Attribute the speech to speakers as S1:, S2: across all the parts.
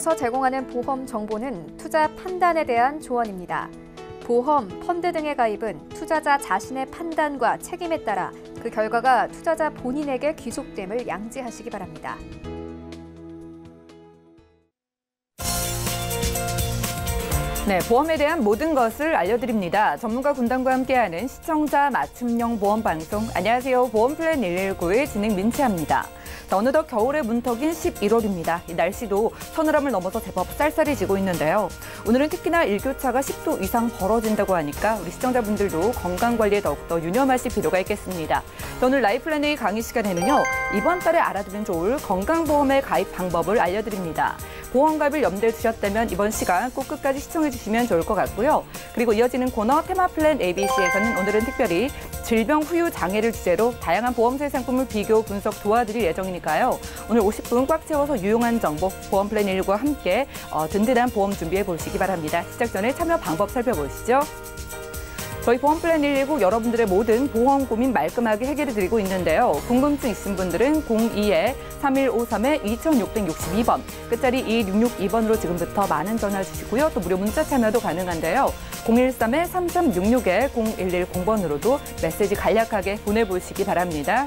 S1: 방송에서 제공하는 보험 정보는 투자 판단에 대한 조언입니다. 보험, 펀드 등의 가입은 투자자 자신의 판단과 책임에 따라 그 결과가 투자자 본인에게 귀속됨을 양지하시기 바랍니다.
S2: 네, 보험에 대한 모든 것을 알려드립니다. 전문가 군단과 함께하는 시청자 맞춤형 보험 방송. 안녕하세요. 보험 플랜 119의 진행 민채합니다. 자, 어느덧 겨울의 문턱인 11월입니다. 날씨도 서늘함을 넘어서 제법 쌀쌀해지고 있는데요. 오늘은 특히나 일교차가 10도 이상 벌어진다고 하니까 우리 시청자분들도 건강관리에 더욱더 유념하실 필요가 있겠습니다. 오늘 라이플랜의 강의 시간에는요. 이번 달에 알아두면 좋을 건강보험의 가입 방법을 알려드립니다. 보험가입을 염두에 두셨다면 이번 시간 꼭 끝까지 시청해 주시면 좋을 것 같고요. 그리고 이어지는 코너 테마플랜 ABC에서는 오늘은 특별히 질병 후유 장애를 주제로 다양한 보험사 상품을 비교 분석 도와드릴 예정이니까요. 오늘 50분 꽉 채워서 유용한 정보 보험 플랜 119와 함께 어, 든든한 보험 준비해 보시기 바랍니다. 시작 전에 참여 방법 살펴보시죠. 저희 보험 플랜 119 여러분들의 모든 보험 고민 말끔하게 해결해 드리고 있는데요. 궁금증 있으신 분들은 02-3153-2662번 끝자리 2162번으로 지금부터 많은 전화 주시고요. 또 무료 문자 참여도 가능한데요. 013-3366-0110번으로도 메시지 간략하게 보내보시기 바랍니다.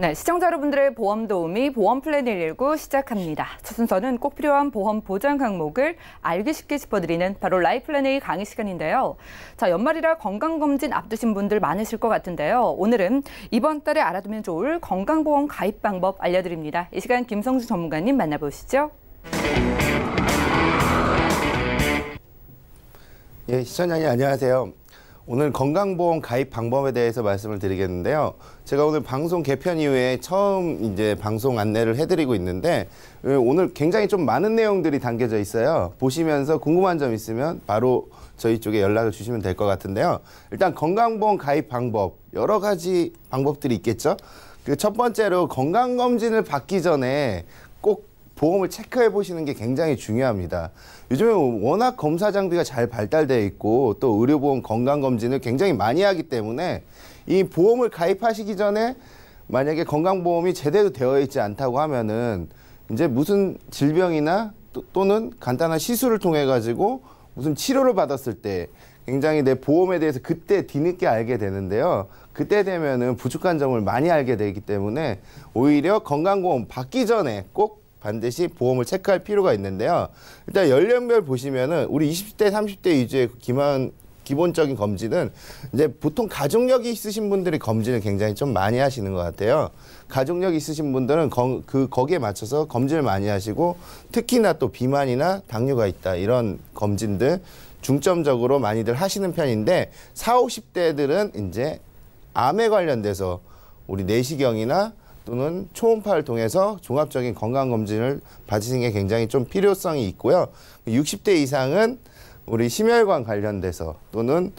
S2: 네, 시청자 여러분들의 보험 도우미 보험 플랜 119 시작합니다. 첫 순서는 꼭 필요한 보험 보장 항목을 알기 쉽게 짚어드리는 바로 라이플랜 A 강의 시간인데요. 자, 연말이라 건강검진 앞두신 분들 많으실 것 같은데요. 오늘은 이번 달에 알아두면 좋을 건강보험 가입 방법 알려드립니다. 이 시간 김성주 전문가님 만나보시죠.
S3: 예, 시청자님 안녕하세요. 오늘 건강보험 가입 방법에 대해서 말씀을 드리겠는데요. 제가 오늘 방송 개편 이후에 처음 이제 방송 안내를 해드리고 있는데 오늘 굉장히 좀 많은 내용들이 담겨져 있어요. 보시면서 궁금한 점 있으면 바로 저희 쪽에 연락을 주시면 될 것 같은데요. 일단 건강보험 가입 방법 여러 가지 방법들이 있겠죠. 그 첫 번째로 건강검진을 받기 전에 꼭 보험을 체크해 보시는 게 굉장히 중요합니다. 요즘에 워낙 검사 장비가 잘 발달되어 있고 또 의료보험 건강검진을 굉장히 많이 하기 때문에 이 보험을 가입하시기 전에 만약에 건강보험이 제대로 되어 있지 않다고 하면은 이제 무슨 질병이나 또, 는 간단한 시술을 통해 가지고 무슨 치료를 받았을 때 굉장히 내 보험에 대해서 그때 뒤늦게 알게 되는데요. 그때 되면은 부족한 점을 많이 알게 되기 때문에 오히려 건강보험 받기 전에 꼭 반드시 보험을 체크할 필요가 있는데요. 일단 연령별 보시면은 우리 20대, 30대 위주의 기만 기본적인 검진은 이제 보통 가족력이 있으신 분들이 검진을 굉장히 좀 많이 하시는 것 같아요. 가족력 있으신 분들은 거, 그 거기에 맞춰서 검진을 많이 하시고 특히나 또 비만이나 당뇨가 있다 이런 검진들 중점적으로 많이들 하시는 편인데 4, 50대들은 이제 암에 관련돼서 우리 내시경이나 또는 초음파를 통해서 종합적인 건강검진을 받으시는 게 굉장히 좀 필요성이 있고요. 60대 이상은 우리 심혈관 관련돼서 또는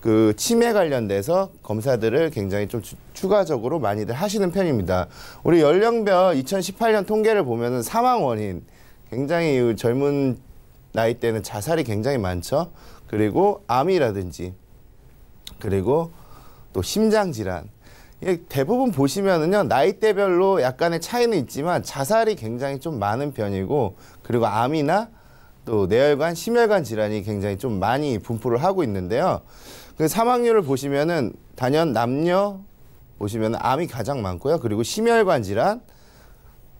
S3: 그 치매 관련돼서 검사들을 굉장히 좀 추가적으로 많이들 하시는 편입니다. 우리 연령별 2018년 통계를 보면은 사망 원인 굉장히 젊은 나이 때는 자살이 굉장히 많죠. 그리고 암이라든지 그리고 또 심장 질환 대부분 보시면은요 나이대별로 약간의 차이는 있지만 자살이 굉장히 좀 많은 편이고 그리고 암이나 또 뇌혈관, 심혈관 질환이 굉장히 좀 많이 분포를 하고 있는데요. 그 사망률을 보시면은 단연 남녀 보시면 암이 가장 많고요. 그리고 심혈관 질환,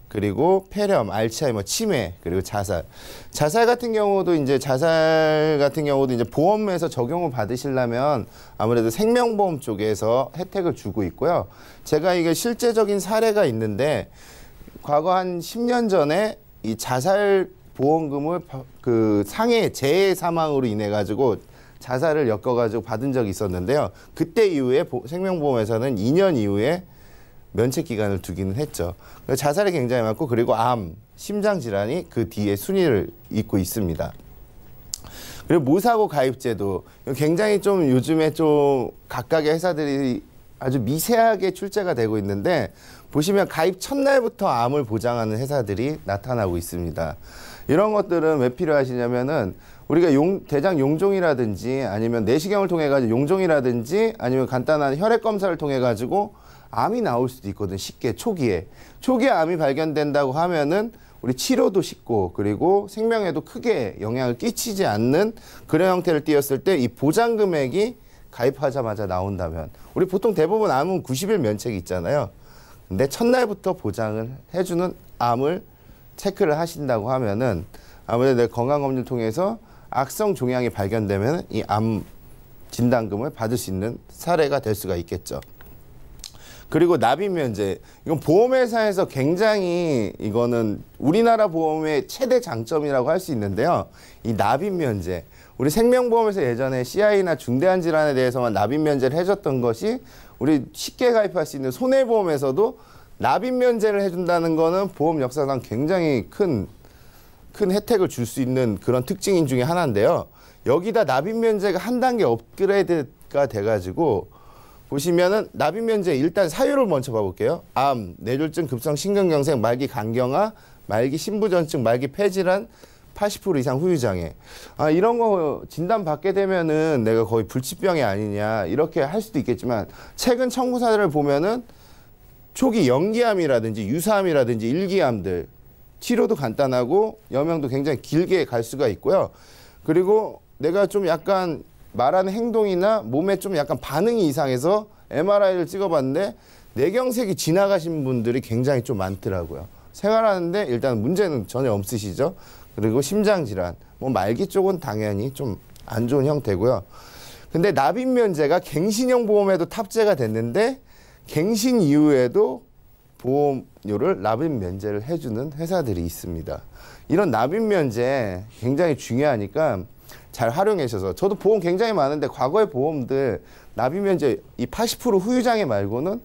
S3: 그리고 폐렴, 알츠하이머, 치매, 그리고 자살. 자살 같은 경우도 이제 자살 같은 경우도 이제 보험에서 적용을 받으시려면 아무래도 생명보험 쪽에서 혜택을 주고 있고요. 제가 이게 실제적인 사례가 있는데 과거 한 10년 전에 이 자살 보험금을 그 상해 재해 사망으로 인해 가지고 자살을 엮어 가지고 받은 적이 있었는데요. 그때 이후에 생명보험에서는 2년 이후에 면책 기간을 두기는 했죠. 자살이 굉장히 많고 그리고 암, 심장 질환이 그 뒤에 순위를 잇고 있습니다. 그리고 무사고 가입제도 굉장히 좀 요즘에 좀 각각의 회사들이 아주 미세하게 출제가 되고 있는데 보시면 가입 첫날부터 암을 보장하는 회사들이 나타나고 있습니다. 이런 것들은 왜 필요하시냐면은 우리가 용, 대장 용종이라든지 아니면 내시경을 통해 가지고 용종이라든지 아니면 간단한 혈액 검사를 통해 가지고 암이 나올 수도 있거든 쉽게 초기에 초기에 암이 발견된다고 하면은 우리 치료도 쉽고 그리고 생명에도 크게 영향을 끼치지 않는 그런 형태를 띄었을 때 이 보장 금액이 가입하자마자 나온다면 우리 보통 대부분 암은 90일 면책이 있잖아요. 근데 첫날부터 보장을 해주는 암을 체크를 하신다고 하면은 아무래도 내 건강검진 통해서 악성 종양이 발견되면 이 암 진단금을 받을 수 있는 사례가 될 수가 있겠죠. 그리고 납입 면제 이건 보험회사에서 굉장히 이거는 우리나라 보험의 최대 장점이라고 할 수 있는데요. 이 납입 면제 우리 생명보험에서 예전에 CI나 중대한 질환에 대해서만 납입 면제를 해줬던 것이 우리 쉽게 가입할 수 있는 손해보험에서도 납입 면제를 해준다는 거는 보험 역사상 굉장히 큰 큰 혜택을 줄 수 있는 그런 특징인 중에 하나인데요. 여기다 납입 면제가 한 단계 업그레이드가 돼가지고 보시면은 납입 면제 일단 사유를 먼저 봐볼게요. 암, 뇌졸중, 급성 심근경색, 말기 간경화, 말기 신부전증, 말기 폐질환, 80% 이상 후유장애. 아, 이런 거 진단 받게 되면은 내가 거의 불치병이 아니냐 이렇게 할 수도 있겠지만 최근 청구사들을 보면은 초기 연기암이라든지 유사암이라든지 일기암들 치료도 간단하고 여명도 굉장히 길게 갈 수가 있고요. 그리고 내가 좀 약간 말하는 행동이나 몸에 좀 약간 반응이 이상해서 MRI를 찍어봤는데 뇌경색이 지나가신 분들이 굉장히 좀 많더라고요. 생활하는데 일단 문제는 전혀 없으시죠. 그리고 심장 질환, 뭐 말기 쪽은 당연히 좀 안 좋은 형태고요. 근데 납입 면제가 갱신형 보험에도 탑재가 됐는데 갱신 이후에도 보험료를 납입 면제를 해주는 회사들이 있습니다. 이런 납입 면제 굉장히 중요하니까 잘 활용하셔서 저도 보험 굉장히 많은데 과거의 보험들 납입 면제 이 80% 후유장애 말고는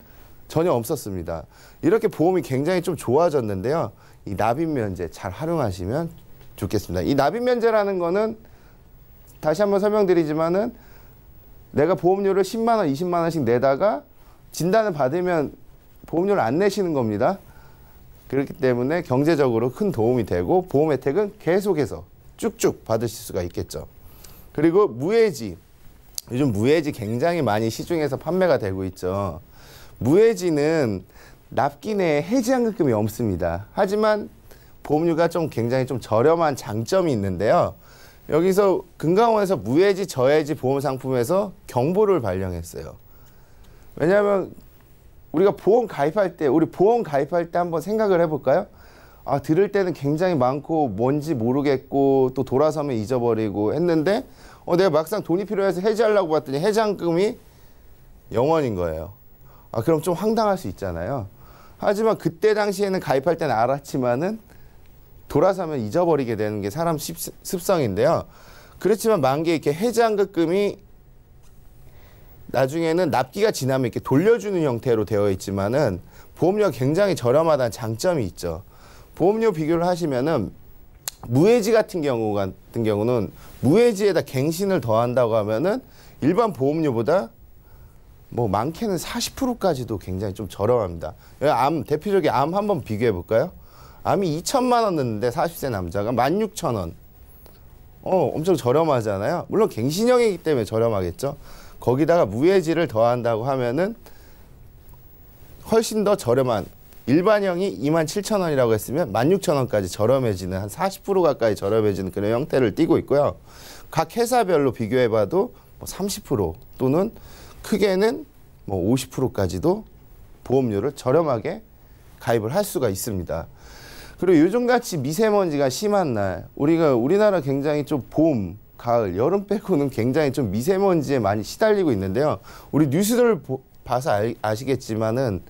S3: 전혀 없었습니다. 이렇게 보험이 굉장히 좀 좋아졌는데요. 이 납입 면제 잘 활용하시면 좋겠습니다. 이 납입 면제라는 거는 다시 한번 설명드리지만은 내가 보험료를 10만 원, 20만 원씩 내다가 진단을 받으면 보험료를 안 내시는 겁니다. 그렇기 때문에 경제적으로 큰 도움이 되고 보험 혜택은 계속해서 쭉쭉 받으실 수가 있겠죠. 그리고 무해지. 요즘 무해지 굉장히 많이 시중에서 판매가 되고 있죠. 무해지는 납기 내에 해지환급금이 없습니다. 하지만 보험료가 좀 굉장히 좀 저렴한 장점이 있는데요. 여기서 금강원에서 무해지 저해지 보험 상품에서 경보를 발령했어요. 왜냐하면 우리가 보험 가입할 때 우리 보험 가입할 때 한번 생각을 해볼까요? 아 들을 때는 굉장히 많고 뭔지 모르겠고 또 돌아서면 잊어버리고 했는데 어 내가 막상 돈이 필요해서 해지하려고 봤더니 해지한금이 0원인 거예요. 아 그럼 좀 황당할 수 있잖아요. 하지만 그때 당시에는 가입할 때는 알았지만은 돌아서면 잊어버리게 되는 게 사람 습- 습성인데요. 그렇지만 만기에 이렇게 해지한급금이 나중에는 납기가 지나면 이렇게 돌려주는 형태로 되어 있지만은 보험료가 굉장히 저렴하다는 장점이 있죠. 보험료 비교를 하시면은 무해지 같은 경우 같은 경우는 무해지에다 갱신을 더한다고 하면은 일반 보험료보다 뭐 많게는 40%까지도 굉장히 좀 저렴합니다. 여기 암 대표적인 암 한번 비교해 볼까요? 암이 2천만 원 넣는데 40세 남자가 16,000 원. 어, 엄청 저렴하잖아요. 물론 갱신형이기 때문에 저렴하겠죠. 거기다가 무해지를 더한다고 하면은 훨씬 더 저렴한 일반형이 2만 7천 원이라고 했으면 1만 6천 원까지 저렴해지는 한 40% 가까이 저렴해지는 그런 형태를 띠고 있고요. 각 회사별로 비교해봐도 뭐 30% 또는 크게는 뭐 50%까지도 보험료를 저렴하게 가입을 할 수가 있습니다. 그리고 요즘같이 미세먼지가 심한 날 우리가 우리나라 굉장히 좀 봄, 가을, 여름 빼고는 굉장히 좀 미세먼지에 많이 시달리고 있는데요. 우리 뉴스를 보- 봐서 알- 아시겠지만은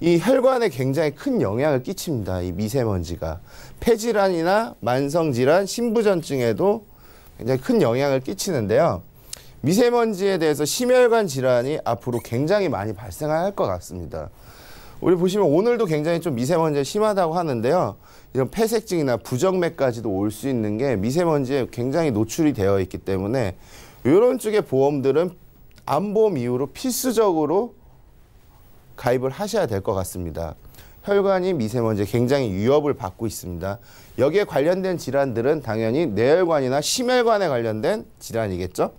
S3: 이 혈관에 굉장히 큰 영향을 끼칩니다. 이 미세먼지가 폐질환이나 만성질환, 신부전증에도 굉장히 큰 영향을 끼치는데요. 미세먼지에 대해서 심혈관 질환이 앞으로 굉장히 많이 발생할 것 같습니다. 우리 보시면 오늘도 굉장히 좀 미세먼지가 심하다고 하는데요. 이런 폐색증이나 부정맥까지도 올 수 있는 게 미세먼지에 굉장히 노출이 되어 있기 때문에 이런 쪽의 보험들은 암보험 이후로 필수적으로 가입을 하셔야 될 것 같습니다. 혈관이 미세먼지에 굉장히 위협을 받고 있습니다. 여기에 관련된 질환들은 당연히 뇌혈관이나 심혈관에 관련된 질환이겠죠.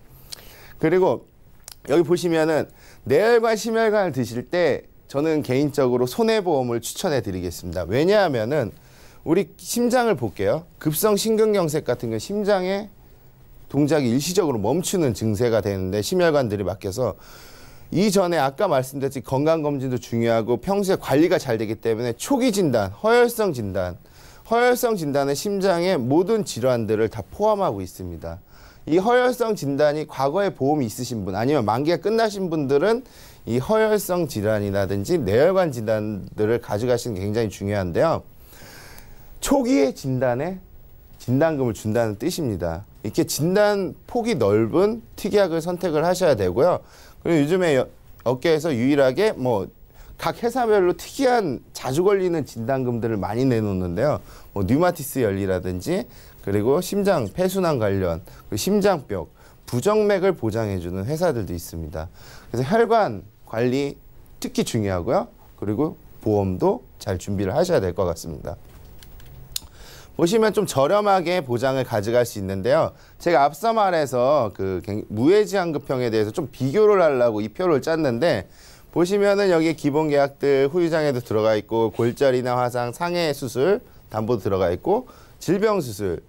S3: 그리고 여기 보시면은 뇌혈관, 심혈관을 드실 때 저는 개인적으로 손해보험을 추천해 드리겠습니다. 왜냐하면은 우리 심장을 볼게요. 급성 심근경색 같은 경우 심장의 동작이 일시적으로 멈추는 증세가 되는데 심혈관들이 막혀서 이전에 아까 말씀드렸지 건강검진도 중요하고 평소에 관리가 잘 되기 때문에 초기 진단, 허혈성 진단, 허혈성 진단은 심장의 모든 질환들을 다 포함하고 있습니다. 이 허혈성 진단이 과거에 보험이 있으신 분 아니면 만기가 끝나신 분들은 이 허혈성 질환이라든지 뇌혈관 진단들을 가져가시는 게 굉장히 중요한데요. 초기의 진단에 진단금을 준다는 뜻입니다. 이렇게 진단 폭이 넓은 특약을 선택을 하셔야 되고요. 그리고 요즘에 여- 업계에서 유일하게 뭐 각 회사별로 특이한 자주 걸리는 진단금들을 많이 내놓는데요. 뭐 뉴마티스 열리라든지 그리고 심장 폐순환 관련 그리고 심장벽 부정맥을 보장해주는 회사들도 있습니다. 그래서 혈관 관리 특히 중요하고요. 그리고 보험도 잘 준비를 하셔야 될 것 같습니다. 보시면 좀 저렴하게 보장을 가져갈 수 있는데요. 제가 앞서 말해서 그 갱- 무해지환급형에 대해서 좀 비교를 하려고 이 표를 짰는데 보시면은 여기 기본 계약들 후유장애도 들어가 있고 골절이나 화상, 상해 수술 담보도 들어가 있고 질병 수술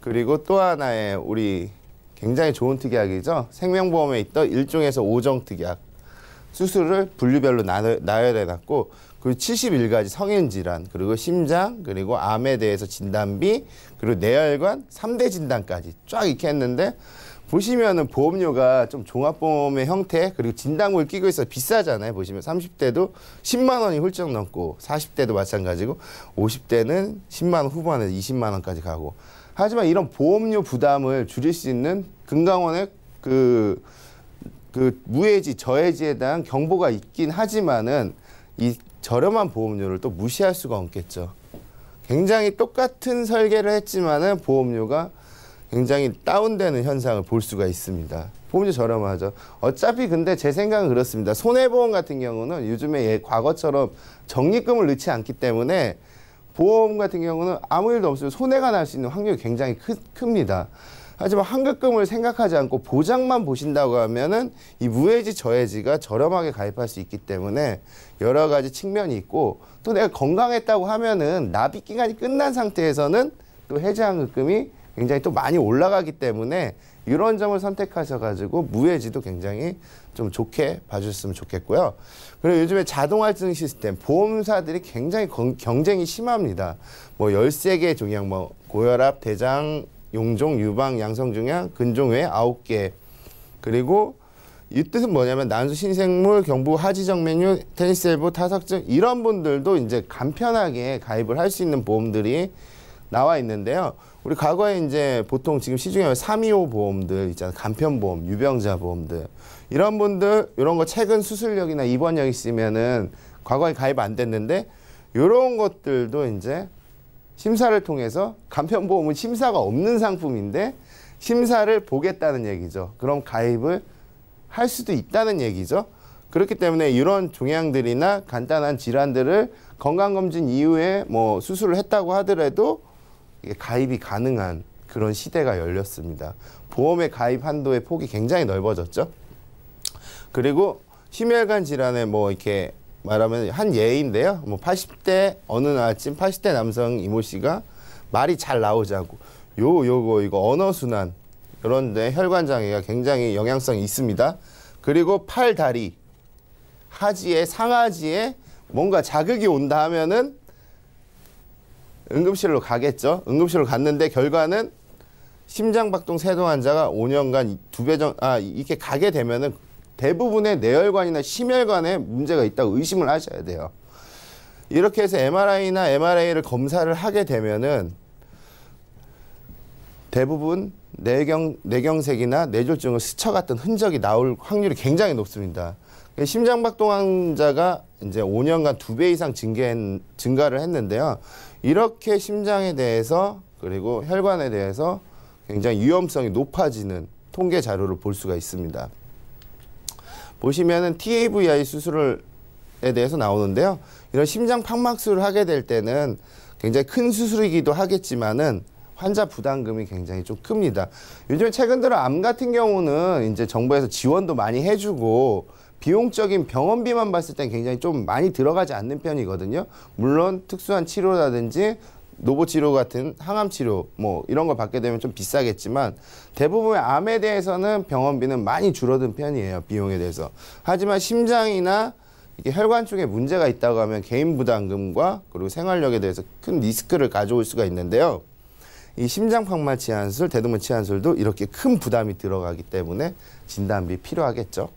S3: 그리고 또 하나의 우리 굉장히 좋은 특약이죠. 생명보험에 있던 1종에서 5종 특약 수술을 분류별로 나눠, 나열해 놨고 그리고 71가지 성인 질환 그리고 심장 그리고 암에 대해서 진단비 그리고 뇌혈관 3대 진단까지 쫙 이렇게 했는데 보시면은 보험료가 좀 종합보험의 형태 그리고 진단금을 끼고 있어 비싸잖아요. 보시면 30대도 10만 원이 훌쩍 넘고 40대도 마찬가지고 50대는 10만 원 후반에 20만 원까지 가고. 하지만 이런 보험료 부담을 줄일 수 있는 금강원의 그 그 무해지 저해지에 대한 경보가 있긴 하지만은 이 저렴한 보험료를 또 무시할 수가 없겠죠. 굉장히 똑같은 설계를 했지만은 보험료가 굉장히 다운되는 현상을 볼 수가 있습니다. 보험료 저렴하죠. 어차피 근데 제 생각은 그렇습니다. 손해보험 같은 경우는 요즘에 예, 과거처럼 적립금을 넣지 않기 때문에 보험 같은 경우는 아무 일도 없으면 손해가 날 수 있는 확률이 굉장히 크, 큽니다. 하지만 환급금을 생각하지 않고 보장만 보신다고 하면은 이 무해지 저해지가 저렴하게 가입할 수 있기 때문에 여러 가지 측면이 있고 또 내가 건강했다고 하면은 납입 기간이 끝난 상태에서는 또 해지 환급금이 굉장히 또 많이 올라가기 때문에 이런 점을 선택하셔 가지고 무해지도 굉장히 좀 좋게 봐주셨으면 좋겠고요. 그리고 요즘에 자동 할증 시스템 보험사들이 굉장히 건- 경쟁이 심합니다. 뭐 13개 종양 뭐 고혈압, 대장, 용종, 유방, 양성종양, 근종 외 9개. 그리고 이 뜻은 뭐냐면 난수 신생물, 경부 하지정맥류, 테니스 엘보, 타석증 이런 분들도 이제 간편하게 가입을 할 수 있는 보험들이 나와 있는데요. 우리 과거에 이제 보통 지금 시중에 325 보험들 있잖아요. 간편보험, 유병자 보험들. 이런 분들, 이런 거 최근 수술력이나 입원력 있으면은 과거에 가입 안 됐는데 이런 것들도 이제 심사를 통해서 간편보험은 심사가 없는 상품인데 심사를 보겠다는 얘기죠. 그럼 가입을 할 수도 있다는 얘기죠. 그렇기 때문에 이런 종양들이나 간단한 질환들을 건강검진 이후에 뭐 수술을 했다고 하더라도 가입이 가능한 그런 시대가 열렸습니다. 보험의 가입 한도의 폭이 굉장히 넓어졌죠. 그리고 심혈관 질환에 뭐 이렇게 말하면 한 예인데요. 뭐 80대 어느 날쯤 80대 남성 이모 씨가 말이 잘 나오지 않고 요 요거 이거 언어 순환 이런데 혈관 장애가 굉장히 영향성이 있습니다. 그리고 팔 다리 하지에 상하지에 뭔가 자극이 온다 하면은 응급실로 가겠죠. 응급실로 갔는데 결과는 심장박동 세동 환자가 5년간 두 배 정, 아, 이렇게 가게 되면은 대부분의 뇌혈관이나 심혈관에 문제가 있다고 의심을 하셔야 돼요. 이렇게 해서 MRI나 MRA를 검사를 하게 되면은 대부분 뇌경, 뇌경색이나 뇌졸중을 스쳐갔던 흔적이 나올 확률이 굉장히 높습니다. 심장박동 환자가 이제 5년간 두배 이상 증가 증가를 했는데요. 이렇게 심장에 대해서 그리고 혈관에 대해서 굉장히 위험성이 높아지는 통계 자료를 볼 수가 있습니다. 보시면은 TAVI 수술에 대해서 나오는데요. 이런 심장 판막술을 하게 될 때는 굉장히 큰 수술이기도 하겠지만은 환자 부담금이 굉장히 좀 큽니다. 요즘 최근 들어 암 같은 경우는 이제 정부에서 지원도 많이 해주고 비용적인 병원비만 봤을 땐 굉장히 좀 많이 들어가지 않는 편이거든요. 물론 특수한 치료라든지 노보 치료 같은 항암 치료 뭐 이런 걸 받게 되면 좀 비싸겠지만 대부분의 암에 대해서는 병원비는 많이 줄어든 편이에요. 비용에 대해서. 하지만 심장이나 이게 혈관 쪽에 문제가 있다고 하면 개인 부담금과 그리고 생활력에 대해서 큰 리스크를 가져올 수가 있는데요. 이 심장 방만 치환술, 대동물 치환술도 이렇게 큰 부담이 들어가기 때문에 진단비 필요하겠죠.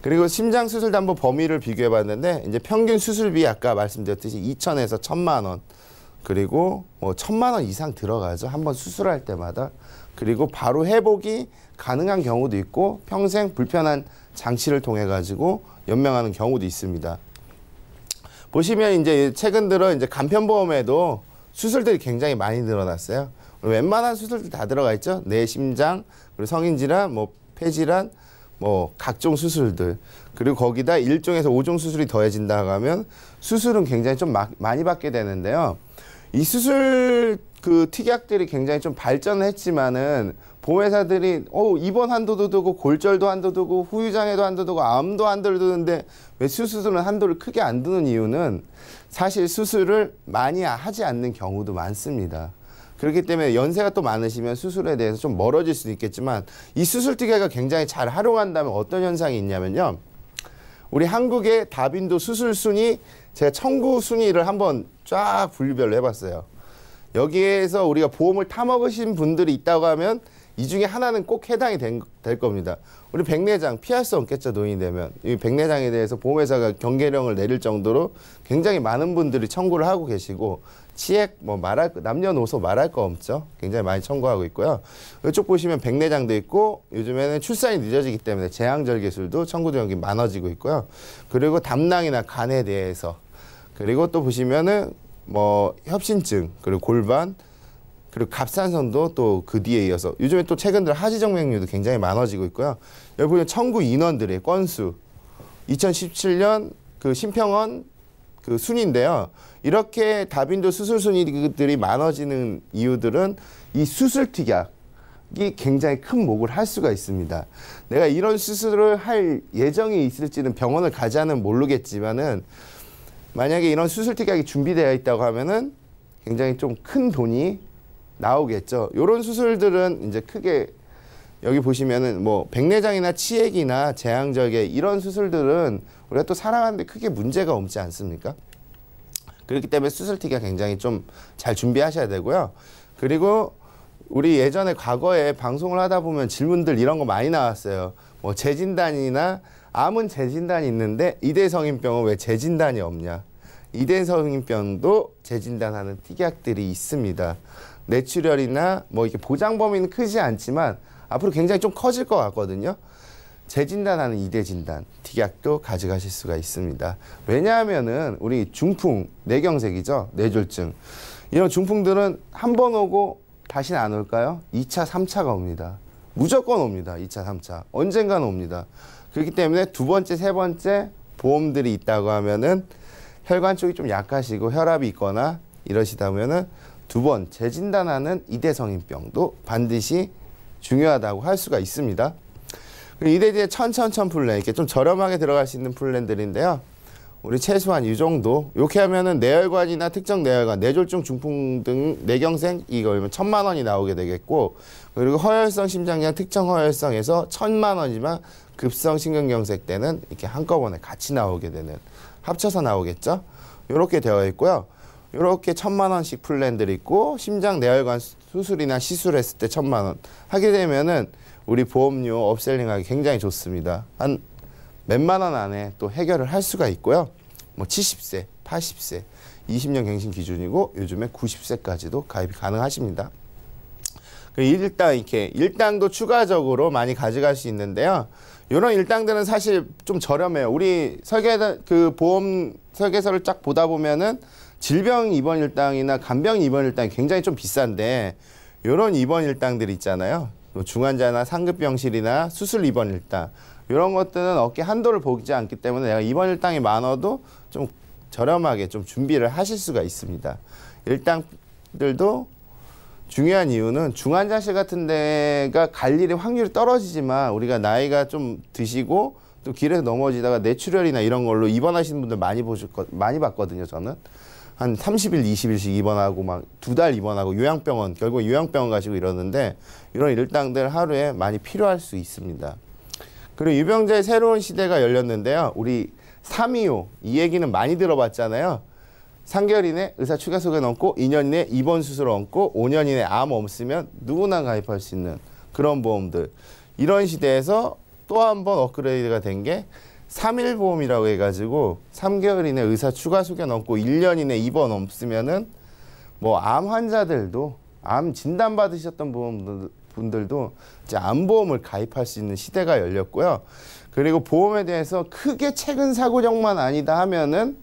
S3: 그리고 심장 수술도 한번 범위를 비교해 봤는데 이제 평균 수술비 아까 말씀드렸듯이 2천에서 1천만 원 그리고 뭐 천만 원 이상 들어가죠. 한번 수술할 때마다. 그리고 바로 회복이 가능한 경우도 있고 평생 불편한 장치를 통해 가지고 연명하는 경우도 있습니다. 보시면 이제 최근 들어 이제 간편보험에도 수술들이 굉장히 많이 늘어났어요. 웬만한 수술들 다 들어가 있죠. 내 심장, 그리고 성인 질환, 뭐 폐질환, 뭐 각종 수술들 그리고 거기다 일종에서오종 수술이 더해진다 하면 수술은 굉장히 좀 마, 많이 받게 되는데요. 이 수술 그 특약들이 굉장히 좀 발전을 했지만은 보험회사들이 어 입원 한도도 두고 골절도 한도 두고 후유장애도 한도 두고 암도 한도를 두는데 왜 수술은 한도를 크게 안 두는 이유는 사실 수술을 많이 하지 않는 경우도 많습니다. 그렇기 때문에 연세가 또 많으시면 수술에 대해서 좀 멀어질 수도 있겠지만 이 수술 특약을 굉장히 잘 활용한다면 어떤 현상이 있냐면요. 우리 한국의 다빈도 수술 순위 제가 청구 순위를 한번 쫙 분류별로 해봤어요. 여기에서 우리가 보험을 타먹으신 분들이 있다고 하면 이 중에 하나는 꼭 해당이 된, 될 겁니다. 우리 백내장 피할 수 없겠죠 노인이 되면 이 백내장에 대해서 보험회사가 경계령을 내릴 정도로 굉장히 많은 분들이 청구를 하고 계시고 치액 뭐 말할 남녀노소 말할 거 없죠. 굉장히 많이 청구하고 있고요. 이쪽 보시면 백내장도 있고 요즘에는 출산이 늦어지기 때문에 제왕절개술도 청구되는 게 많아지고 있고요. 그리고 담낭이나 간에 대해서 그리고 또 보시면은 뭐 협신증 그리고 골반 그리고 갑산선도 또 그 뒤에 이어서 요즘에 또 최근 들 하지정맥류도 굉장히 많아지고 있고요. 여기 보면 청구 인원들의 건수 2017년 그 심평원 그 순인데요. 이렇게 다빈도 수술 순위들이 많아지는 이유들은 이 수술 특약이 굉장히 큰 목을 할 수가 있습니다. 내가 이런 수술을 할 예정이 있을지는 병원을 가자는 모르겠지만은 만약에 이런 수술 특약이 준비되어 있다고 하면은 굉장히 좀 큰 돈이 나오겠죠. 이런 수술들은 이제 크게 여기 보시면은 뭐 백내장이나 치액이나 제왕절개 이런 수술들은 우리가 또 살아가는데 크게 문제가 없지 않습니까? 그렇기 때문에 수술티가 굉장히 좀 잘 준비하셔야 되고요. 그리고 우리 예전에 과거에 방송을 하다 보면 질문들 이런 거 많이 나왔어요. 뭐 재진단이나 암은 재진단이 있는데 이대성인병은 왜 재진단이 없냐? 이대성인병도 재진단하는 특약들이 있습니다. 뇌출혈이나 뭐 이렇게 보장 범위는 크지 않지만 앞으로 굉장히 좀 커질 것 같거든요. 재진단하는 이대 진단 특약도 가져가실 수가 있습니다. 왜냐하면은 우리 중풍 뇌경색이죠 뇌졸중 이런 중풍들은 한 번 오고 다시는 안 올까요? 2차, 3차가 옵니다. 무조건 옵니다. 2차, 3차 언젠가는 옵니다. 그렇기 때문에 두 번째, 세 번째 보험들이 있다고 하면은 혈관 쪽이 좀 약하시고 혈압이 있거나 이러시다면은 두 번 재진단하는 이대성인병도 반드시 중요하다고 할 수가 있습니다. 이대지의 천천천 플랜 이렇게 좀 저렴하게 들어갈 수 있는 플랜들인데요. 우리 최소한 이 정도 이렇게 하면은 내혈관이나 특정 내혈관, 뇌졸중 중풍 등 뇌경색 이거면 천만 원이 나오게 되겠고 그리고 허혈성 심장량 특정 허혈성에서 천만 원이지만 급성 심근경색 때는 이렇게 한꺼번에 같이 나오게 되는 합쳐서 나오겠죠. 이렇게 되어 있고요. 이렇게 천만 원씩 플랜들이 있고 심장 내혈관 수술이나 시술했을 때 천만 원 하게 되면은 우리 보험료 업셀링하기 굉장히 좋습니다. 한 원 안에 또 해결을 할 수가 있고요. 뭐 70세, 80세, 20년 갱신 기준이고 요즘에 90세까지도 가입이 가능하십니다. 그 일당 이렇게 일당도 추가적으로 많이 가져갈 수 있는데요. 이런 일당들은 사실 좀 저렴해요. 우리 설계 그 보험 설계서를 쫙 보다 보면은 질병 입원 일당이나 간병 입원 일당이 굉장히 좀 비싼데 이런 입원 일당들 있잖아요. 뭐 중환자나 상급 병실이나 수술 입원 일당 이런 것들은 어깨 한도를 보지 않기 때문에 내가 입원 일당이 많아도 좀 저렴하게 좀 준비를 하실 수가 있습니다. 일당들도 중요한 이유는 중환자실 같은 데가 갈 일이 확률이 떨어지지만 우리가 나이가 좀 드시고 또 길에서 넘어지다가 뇌출혈이나 이런 걸로 입원하시는 분들 많이 보실 거 많이 봤거든요, 저는. 한 30일, 20일씩 입원하고 막 두 달 입원하고 요양병원 결국 요양병원 가시고 이러는데 이런 일당들 하루에 많이 필요할 수 있습니다. 그리고 유병자의 새로운 시대가 열렸는데요. 우리 325, 이 얘기는 많이 들어봤잖아요. 3개월 이내 의사 추가 소견 얹고 2년 이내 입원 수술 얹고 5년 이내 암 없으면 누구나 가입할 수 있는 그런 보험들. 이런 시대에서 또 한 번 업그레이드가 된 게 3일 보험이라고 해가지고 3개월 이내 의사 추가 소견 얹고 1년 이내 입원 없으면은 뭐 암 환자들도 암 진단 받으셨던 보험들 분들도 이제 암보험을 가입할 수 있는 시대가 열렸고요. 그리고 보험에 대해서 크게 최근 사고력만 아니다 하면은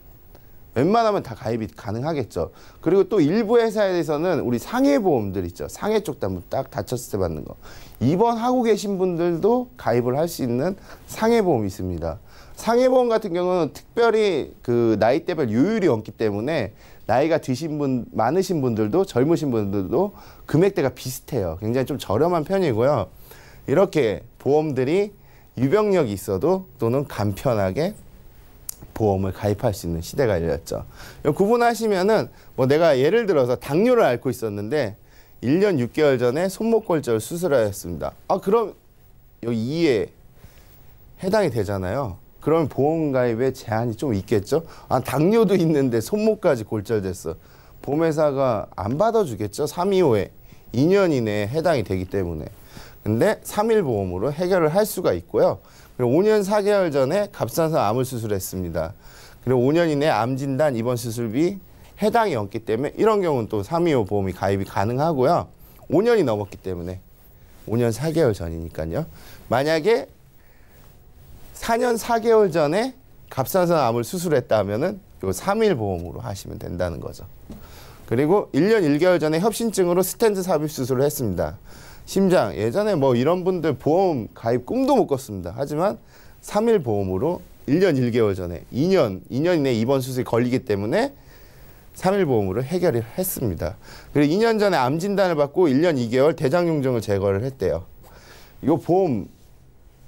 S3: 웬만하면 다 가입이 가능하겠죠. 그리고 또 일부 회사에서는 우리 상해 보험들 있죠. 상해 쪽도 한번 딱 다쳤을 때 받는 거. 입원하고 계신 분들도 가입을 할 수 있는 상해 보험이 있습니다. 상해 보험 같은 경우는 특별히 그 나이대별 요율이 없기 때문에 나이가 드신 분 많으신 분들도 젊으신 분들도 금액대가 비슷해요. 굉장히 좀 저렴한 편이고요. 이렇게 보험들이 유병력이 있어도 또는 간편하게 보험을 가입할 수 있는 시대가 열렸죠. 구분하시면은 뭐 내가 예를 들어서 당뇨를 앓고 있었는데 1년 6개월 전에 손목골절 수술하였습니다. 아 그럼 여기 2에 해당이 되잖아요. 그러면 보험 가입에 제한이 좀 있겠죠. 아 당뇨도 있는데 손목까지 골절됐어. 보험회사가 안 받아주겠죠. 325에 2년 이내에 해당이 되기 때문에. 근데 3일 보험으로 해결을 할 수가 있고요. 그리고 5년 4개월 전에 갑상선 암을 수술했습니다. 그리고 5년 이내 암 진단 입원 수술비 해당이 없기 때문에 이런 경우는 또 325 보험이 가입이 가능하고요. 5년이 넘었기 때문에 5년 4개월 전이니까요. 만약에 4년 4개월 전에 갑상선 암을 수술했다면은 요 3일 보험으로 하시면 된다는 거죠. 그리고 1년 1개월 전에 협신증으로 스탠드 삽입 수술을 했습니다. 심장 예전에 뭐 이런 분들 보험 가입 꿈도 못 꿨습니다. 하지만 3일 보험으로 1년 1개월 전에 2년 2년 이내 입원 수술이 걸리기 때문에 3일 보험으로 해결을 했습니다. 그리고 2년 전에 암 진단을 받고 1년 2개월 대장 용종을 제거를 했대요. 이거 보험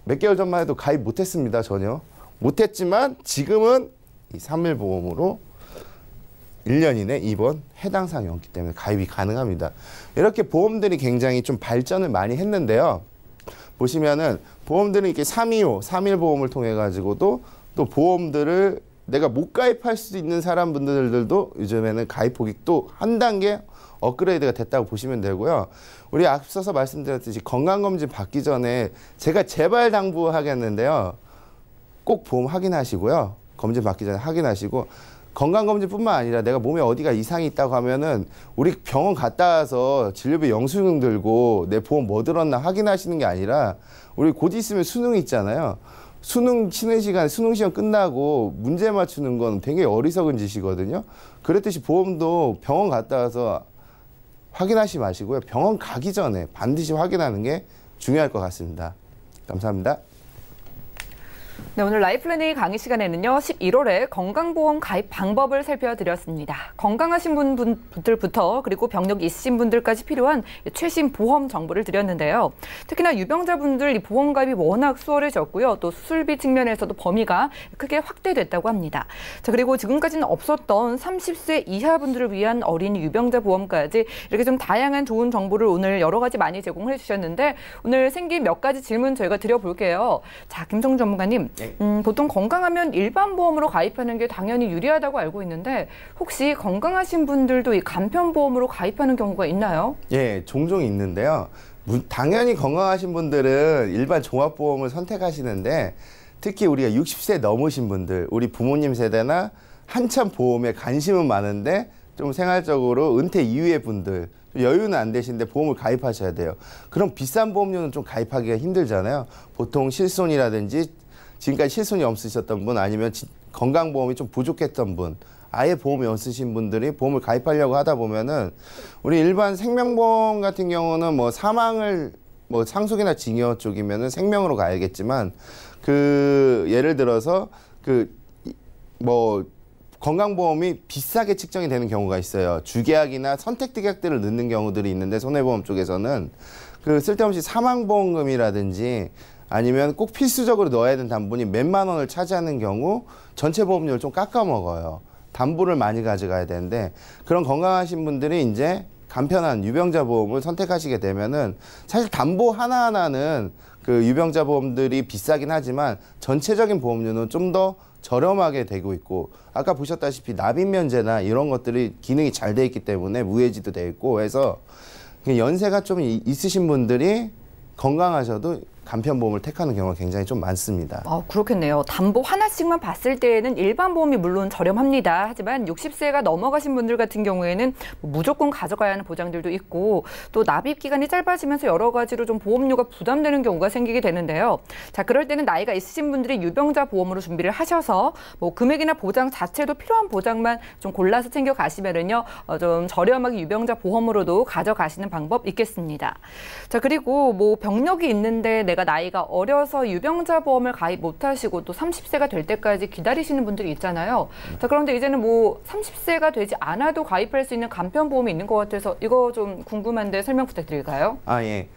S3: 몇 개월 전만 해도 가입 못했습니다. 전혀 못했지만 지금은 이 3일 보험으로 1년 이내 입원 해당 사항이 없기 때문에 가입이 가능합니다. 이렇게 보험들이 굉장히 좀 발전을 많이 했는데요. 보시면은 보험들은 이렇게 325, 3일 보험을 통해 가지고도 또 보험들을 내가 못 가입할 수 있는 사람분들도 요즘에는 가입 폭이 또 한 단계 업그레이드가 됐다고 보시면 되고요. 우리 앞서서 말씀드렸듯이 건강검진 받기 전에 제가 제발 당부하겠는데요. 꼭 보험 확인하시고요. 검진 받기 전에 확인하시고 건강검진뿐만 아니라 내가 몸에 어디가 이상이 있다고 하면은 우리 병원 갔다 와서 진료비 영수증 들고 내 보험 뭐 들었나 확인하시는 게 아니라 우리 곧 있으면 수능 있잖아요. 수능 치는 시간, 수능 시험 끝나고 문제 맞추는 건 되게 어리석은 짓이거든요. 그랬듯이 보험도 병원 갔다 와서 확인하시 마시고요. 병원 가기 전에 반드시 확인하는 게 중요할 것 같습니다. 감사합니다.
S2: 네, 오늘 라이플래닝 강의 시간에는요, 11월에 건강보험 가입 방법을 살펴드렸습니다. 건강하신 분들부터 그리고 병력 있으신 분들까지 필요한 최신 보험 정보를 드렸는데요. 특히나 유병자분들 이 보험 가입이 워낙 수월해졌고요. 또 수술비 측면에서도 범위가 크게 확대됐다고 합니다. 자, 그리고 지금까지는 없었던 30세 이하 분들을 위한 어린이 유병자 보험까지 이렇게 좀 다양한 좋은 정보를 오늘 여러 가지 많이 제공해 주셨는데 오늘 생긴 몇 가지 질문 저희가 드려볼게요. 자, 김성 전문가님. 네. 음, 보통 건강하면 일반 보험으로 가입하는 게 당연히 유리하다고 알고 있는데 혹시 건강하신 분들도 이 간편 보험으로 가입하는 경우가 있나요?
S3: 예, 종종 있는데요. 당연히 건강하신 분들은 일반 종합보험을 선택하시는데 특히 우리가 60세 넘으신 분들, 우리 부모님 세대나 한참 보험에 관심은 많은데 좀 생활적으로 은퇴 이후의 분들 여유는 안 되신데 보험을 가입하셔야 돼요. 그럼 비싼 보험료는 좀 가입하기가 힘들잖아요. 보통 실손이라든지 지금까지 실손이 없으셨던 분 아니면 지- 건강보험이 좀 부족했던 분 아예 보험이 없으신 분들이 보험을 가입하려고 하다 보면은 우리 일반 생명보험 같은 경우는 뭐 사망을 뭐 상속이나 징여 쪽이면은 생명으로 가야겠지만 그 예를 들어서 그 뭐 건강보험이 비싸게 측정이 되는 경우가 있어요. 주계약이나 선택특약들을 넣는 경우들이 있는데 손해보험 쪽에서는 그 쓸데없이 사망보험금이라든지 아니면 꼭 필수적으로 넣어야 되는 담보니 몇만 원을 차지하는 경우 전체 보험료를 좀 깎아 먹어요. 담보를 많이 가져가야 되는데 그런 건강하신 분들이 이제 간편한 유병자 보험을 선택하시게 되면은 사실 담보 하나하나는 그 유병자 보험들이 비싸긴 하지만 전체적인 보험료는 좀 더 저렴하게 되고 있고 아까 보셨다시피 납입 면제나 이런 것들이 기능이 잘 돼 있기 때문에 무해지도 돼 있고 해서 연세가 좀 이- 있으신 분들이 건강하셔도 간편보험을 택하는 경우가 굉장히 좀 많습니다.
S2: 아, 그렇겠네요. 담보 하나씩만 봤을 때에는 일반 보험이 물론 저렴합니다. 하지만 60세가 넘어가신 분들 같은 경우에는 뭐 무조건 가져가야 하는 보장들도 있고 또 납입 기간이 짧아지면서 여러 가지로 좀 보험료가 부담되는 경우가 생기게 되는데요. 자, 그럴 때는 나이가 있으신 분들이 유병자 보험으로 준비를 하셔서 뭐 금액이나 보장 자체도 필요한 보장만 좀 골라서 챙겨 가시면은요. 어, 좀 저렴하게 유병자 보험으로도 가져가시는 방법 있겠습니다. 자, 그리고 뭐 병력이 있는데 내가 나이가 어려서 유병자 보험을 가입 못 하시고 또 30세가 될 때까지 기다리시는 분들이 있잖아요. 자, 그런데 이제는 뭐 30세가 되지 않아도 가입할 수 있는 간편 보험이 있는 것 같아서 이거 좀 궁금한데 설명 부탁드릴까요?
S3: 아 예.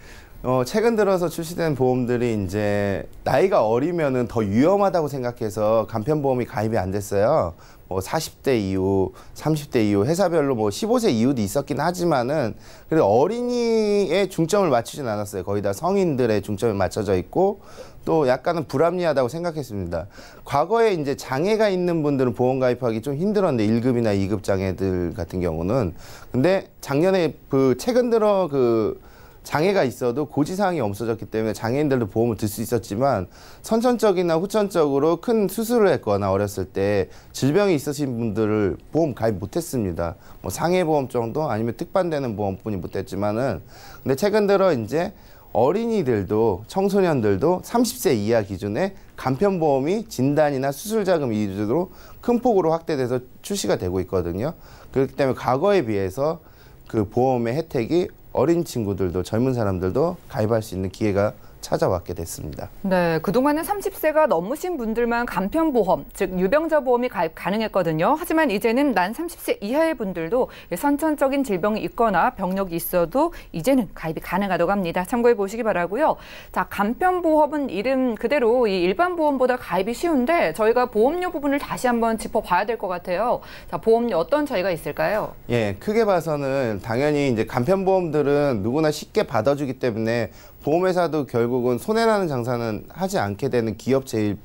S3: 어, 최근 들어서 출시된 보험들이 이제 나이가 어리면은 더 위험하다고 생각해서 간편보험이 가입이 안 됐어요. 뭐 40대 이후, 30대 이후 회사별로 뭐 15세 이후도 있었긴 하지만은 그래도 어린이에 중점을 맞추진 않았어요. 거의 다 성인들의 중점이 맞춰져 있고 또 약간은 불합리하다고 생각했습니다. 과거에 이제 장애가 있는 분들은 보험 가입하기 좀 힘들었는데 1급이나 2급 장애들 같은 경우는 근데 작년에 그 최근 들어 그 장애가 있어도 고지사항이 없어졌기 때문에 장애인들도 보험을 들 수 있었지만 선천적이나 후천적으로 큰 수술을 했거나 어렸을 때 질병이 있으신 분들을 보험 가입 못했습니다. 뭐 상해보험 정도 아니면 특반되는 보험뿐이 못했지만은 근데 최근 들어 이제 어린이들도 청소년들도 30세 이하 기준에 간편보험이 진단이나 수술자금 위주로 큰 폭으로 확대돼서 출시가 되고 있거든요. 그렇기 때문에 과거에 비해서 그 보험의 혜택이 어린 친구들도 젊은 사람들도 가입할 수 있는 기회가 찾아왔게 됐습니다.
S2: 네, 그동안은 30세가 넘으신 분들만 간편보험, 즉 유병자 보험이 가입 가능했거든요. 하지만 이제는 난 30세 이하의 분들도 선천적인 질병이 있거나 병력이 있어도 이제는 가입이 가능하다고 합니다. 참고해 보시기 바라고요. 자, 간편보험은 이름 그대로 이 일반 보험보다 가입이 쉬운데 저희가 보험료 부분을 다시 한번 짚어봐야 될 것 같아요. 자, 보험료 어떤 차이가 있을까요?
S3: 예, 크게 봐서는 당연히 이제 간편보험들은 누구나 쉽게 받아주기 때문에 보험회사도 결국은 손해나는 장사는 하지 않게 되는 기업체일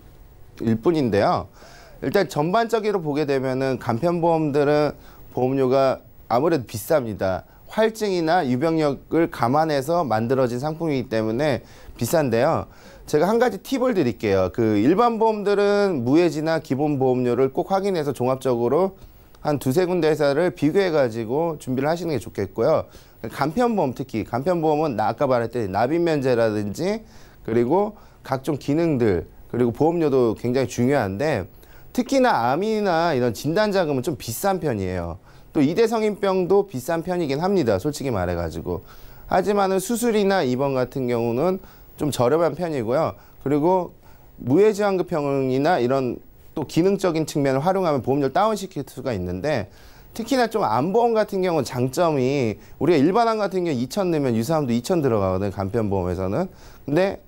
S3: 일 뿐인데요. 일단 전반적으로 보게 되면은 간편보험들은 보험료가 아무래도 비쌉니다. 활증이나 유병력을 감안해서 만들어진 상품이기 때문에 비싼데요. 제가 한 가지 팁을 드릴게요. 그 일반 보험들은 무해지나 기본 보험료를 꼭 확인해서 종합적으로 한 두세 군데 회사를 비교해 가지고 준비를 하시는 게 좋겠고요. 간편보험 특히 간편보험은 나 아까 말했듯이 납입 면제라든지 그리고 각종 기능들 그리고 보험료도 굉장히 중요한데 특히나 암이나 이런 진단 자금은 좀 비싼 편이에요. 또 이대성인병도 비싼 편이긴 합니다. 솔직히 말해가지고 하지만은 수술이나 입원 같은 경우는 좀 저렴한 편이고요. 그리고 무해지환급형이나 이런 또 기능적인 측면을 활용하면 보험료를 다운시킬 수가 있는데 특히나 좀 암보험 같은 경우는 장점이 우리가 일반암 같은 경우 2천 넣으면 유사암도 2천 들어가거든 간편보험에서는 근데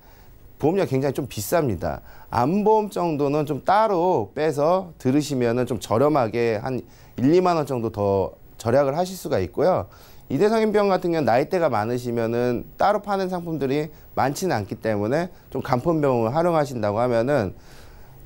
S3: 보험료가 굉장히 좀 비쌉니다. 암보험 정도는 좀 따로 빼서 들으시면은 좀 저렴하게 한 1, 2만 원 정도 더 절약을 하실 수가 있고요. 이대성인병 같은 경우는 나이대가 많으시면은 따로 파는 상품들이 많지는 않기 때문에 좀 간편병을 활용하신다고 하면은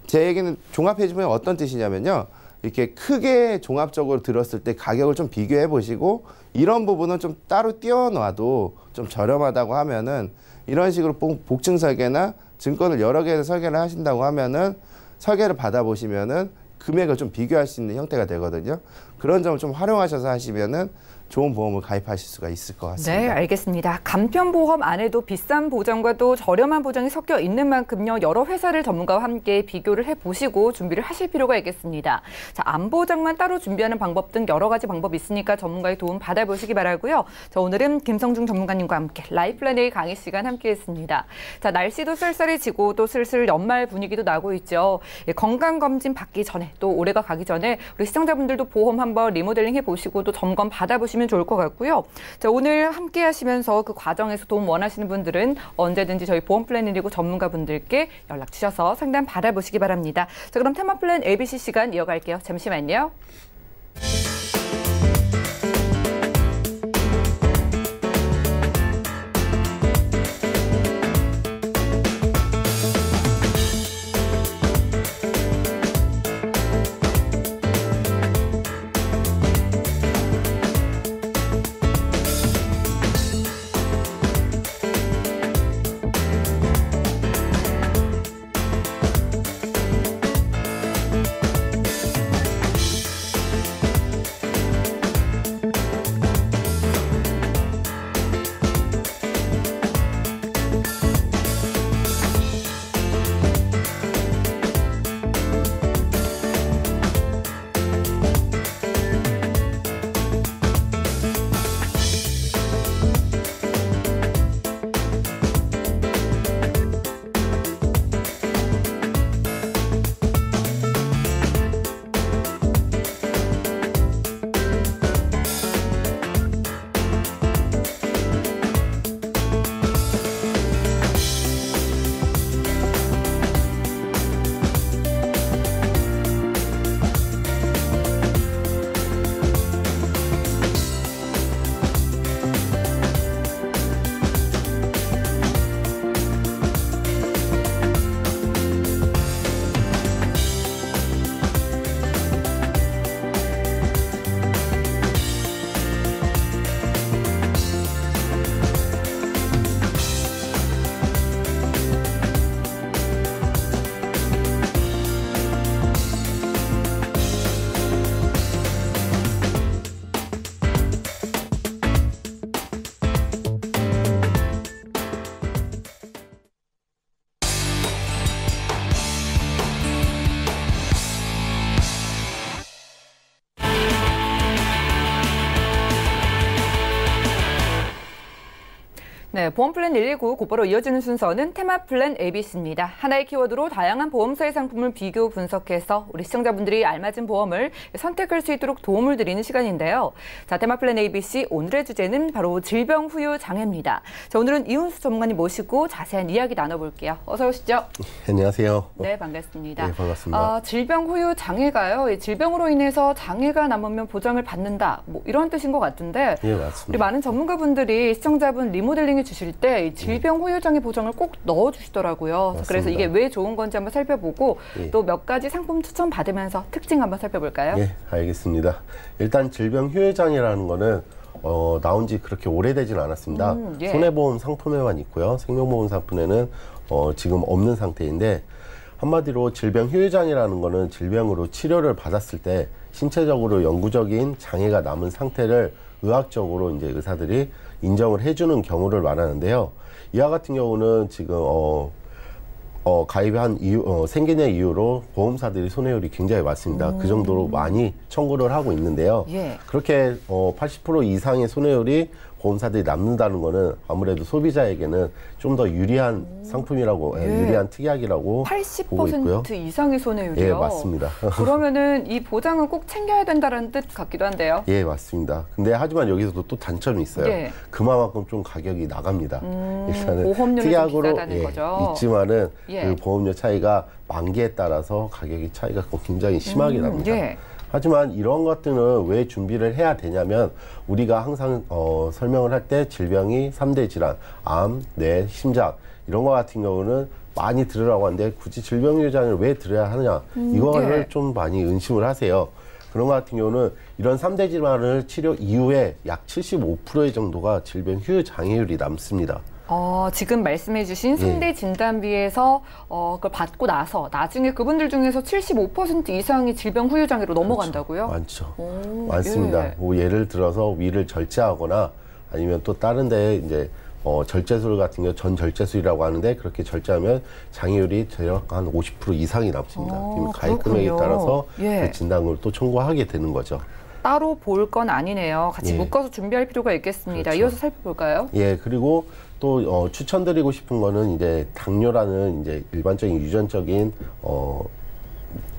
S3: 제 얘기는 종합해주면 어떤 뜻이냐면요. 이렇게 크게 종합적으로 들었을 때 가격을 좀 비교해 보시고 이런 부분은 좀 따로 띄워놔도 좀 저렴하다고 하면은 이런 식으로 복- 복층 설계나 증권을 여러 개를 설계를 하신다고 하면은 설계를 받아보시면은 금액을 좀 비교할 수 있는 형태가 되거든요. 그런 점을 좀 활용하셔서 하시면은 좋은 보험을 가입하실 수가 있을 것 같습니다.
S2: 네, 알겠습니다. 간편보험 안에도 비싼 보장과 또 저렴한 보장이 섞여 있는 만큼요. 여러 회사를 전문가와 함께 비교를 해보시고 준비를 하실 필요가 있겠습니다. 자, 암보장만 따로 준비하는 방법 등 여러 가지 방법이 있으니까 전문가의 도움 받아보시기 바라고요. 자, 오늘은 김성중 전문가님과 함께 라이플랜의 강의 시간 함께했습니다. 자, 날씨도 쌀쌀해지고 또 슬슬 연말 분위기도 나고 있죠. 예, 건강검진 받기 전에 또 올해가 가기 전에 우리 시청자분들도 보험 한번 리모델링 해보시고 또 점검 받아보시 면 좋을 것 같고요. 자, 오늘 함께 하시면서 그 과정에서 도움 원하시는 분들은 언제든지 저희 보험 플랜 119 전문가분들께 연락 주셔서 상담 받아보시기 바랍니다. 자, 그럼 테마 플랜 ABC 시간 이어갈게요. 잠시만요. 네, 보험 플랜 119 곧바로 이어지는 순서는 테마 플랜 ABC입니다. 하나의 키워드로 다양한 보험사의 상품을 비교 분석해서 우리 시청자분들이 알맞은 보험을 선택할 수 있도록 도움을 드리는 시간인데요. 자, 테마 플랜 ABC 오늘의 주제는 바로 질병 후유 장애입니다. 자, 오늘은 이훈수 전문가님 모시고 자세한 이야기 나눠볼게요. 어서 오시죠.
S4: 안녕하세요.
S2: 네, 반갑습니다.
S4: 네, 반갑습니다.
S2: 아, 질병 후유 장애가요. 이 질병으로 인해서 장애가 남으면 보장을 받는다. 뭐 이런 뜻인 것 같은데
S4: 예,
S2: 우리
S4: 맞습니다.
S2: 많은 전문가분들이 시청자분 리모델링 주실 때 이 질병 후유 장애 보장을 꼭 넣어 주시더라고요. 그래서
S4: 맞습니다.
S2: 이게 왜 좋은 건지 한번 살펴보고
S4: 예.
S2: 또몇 가지 상품 추천 받으면서 특징 한번 살펴볼까요?
S4: 예, 알겠습니다. 일단 질병 휴회장이라는 거는 어, 나온 지 그렇게 오래되진 않았습니다.
S2: 음, 예.
S4: 손해보험 상품에만 있고요. 생명보험 상품에는 어, 지금 없는 상태인데 한마디로 질병 휴회장이라는 거는 질병으로 치료를 받았을 때 신체적으로 영구적인 장애가 남은 상태를 의학적으로 이제 의사들이 인정을 해주는 경우를 말하는데요. 이와 같은 경우는 지금 어, 어, 가입한 이유, 어, 생기는 이유로 보험사들이 손해율이 굉장히 많습니다. 그 정도로 많이 청구를 하고 있는데요.
S2: 예.
S4: 그렇게 어, 80% 이상의 손해율이 보험사들이 남는다는 거는 아무래도 소비자에게는 좀 더 유리한 상품이라고, 예,
S2: 예.
S4: 유리한 특약이라고 보고 있고요.
S2: 80% 이상의 손해율이요.
S4: 예, 맞습니다.
S2: 그러면은 이 보장은 꼭 챙겨야 된다는 뜻 같기도 한데요.
S4: 예, 맞습니다. 근데 하지만 여기서도 또 단점이 있어요.
S2: 예.
S4: 그만큼 좀 가격이 나갑니다.
S2: 음,
S4: 일단은 특약으로 예,
S2: 거죠.
S4: 있지만은
S2: 예.
S4: 그 보험료 차이가 만기에 따라서 가격이 차이가 굉장히 심하게
S2: 음,
S4: 납니다.
S2: 예.
S4: 하지만 이런 것들은 왜 준비를 해야 되냐면 우리가 항상 어, 설명을 할 때 질병이 삼대 질환, 암, 뇌, 심장 이런 거 같은 경우는 많이 들으라고 하는데 굳이 질병 유장을 왜 들어야 하느냐 이거를
S2: 예.
S4: 좀 많이 의심을 하세요. 그런 것 같은 경우는 이런 삼대 질환을 치료 이후에 약 75%의 정도가 질병 후유 장애율이 남습니다.
S2: 어, 지금 말씀해주신 상대 진단비에서 어, 그걸 받고 나서 나중에 그분들 중에서 75% 이상이 질병 후유 장애로 넘어간다고요?
S4: 많죠.
S2: 오,
S4: 많습니다.
S2: 예.
S4: 뭐 예를 들어서 위를 절제하거나 아니면 또 다른 데 이제 어, 절제술 같은 경우 전 절제술이라고 하는데 그렇게 절제하면 장애율이 대략 한 50% 이상이 남습니다.
S2: 어,
S4: 그러면 가입 금액에. 따라서
S2: 예.
S4: 그 진단금을 또 청구하게 되는 거죠.
S2: 따로 볼 건 아니네요. 같이
S4: 예.
S2: 묶어서 준비할 필요가 있겠습니다.
S4: 그렇죠.
S2: 이어서 살펴볼까요?
S4: 예, 그리고 또 어, 추천드리고 싶은 거는 이제 당뇨라는 이제 일반적인 유전적인 어,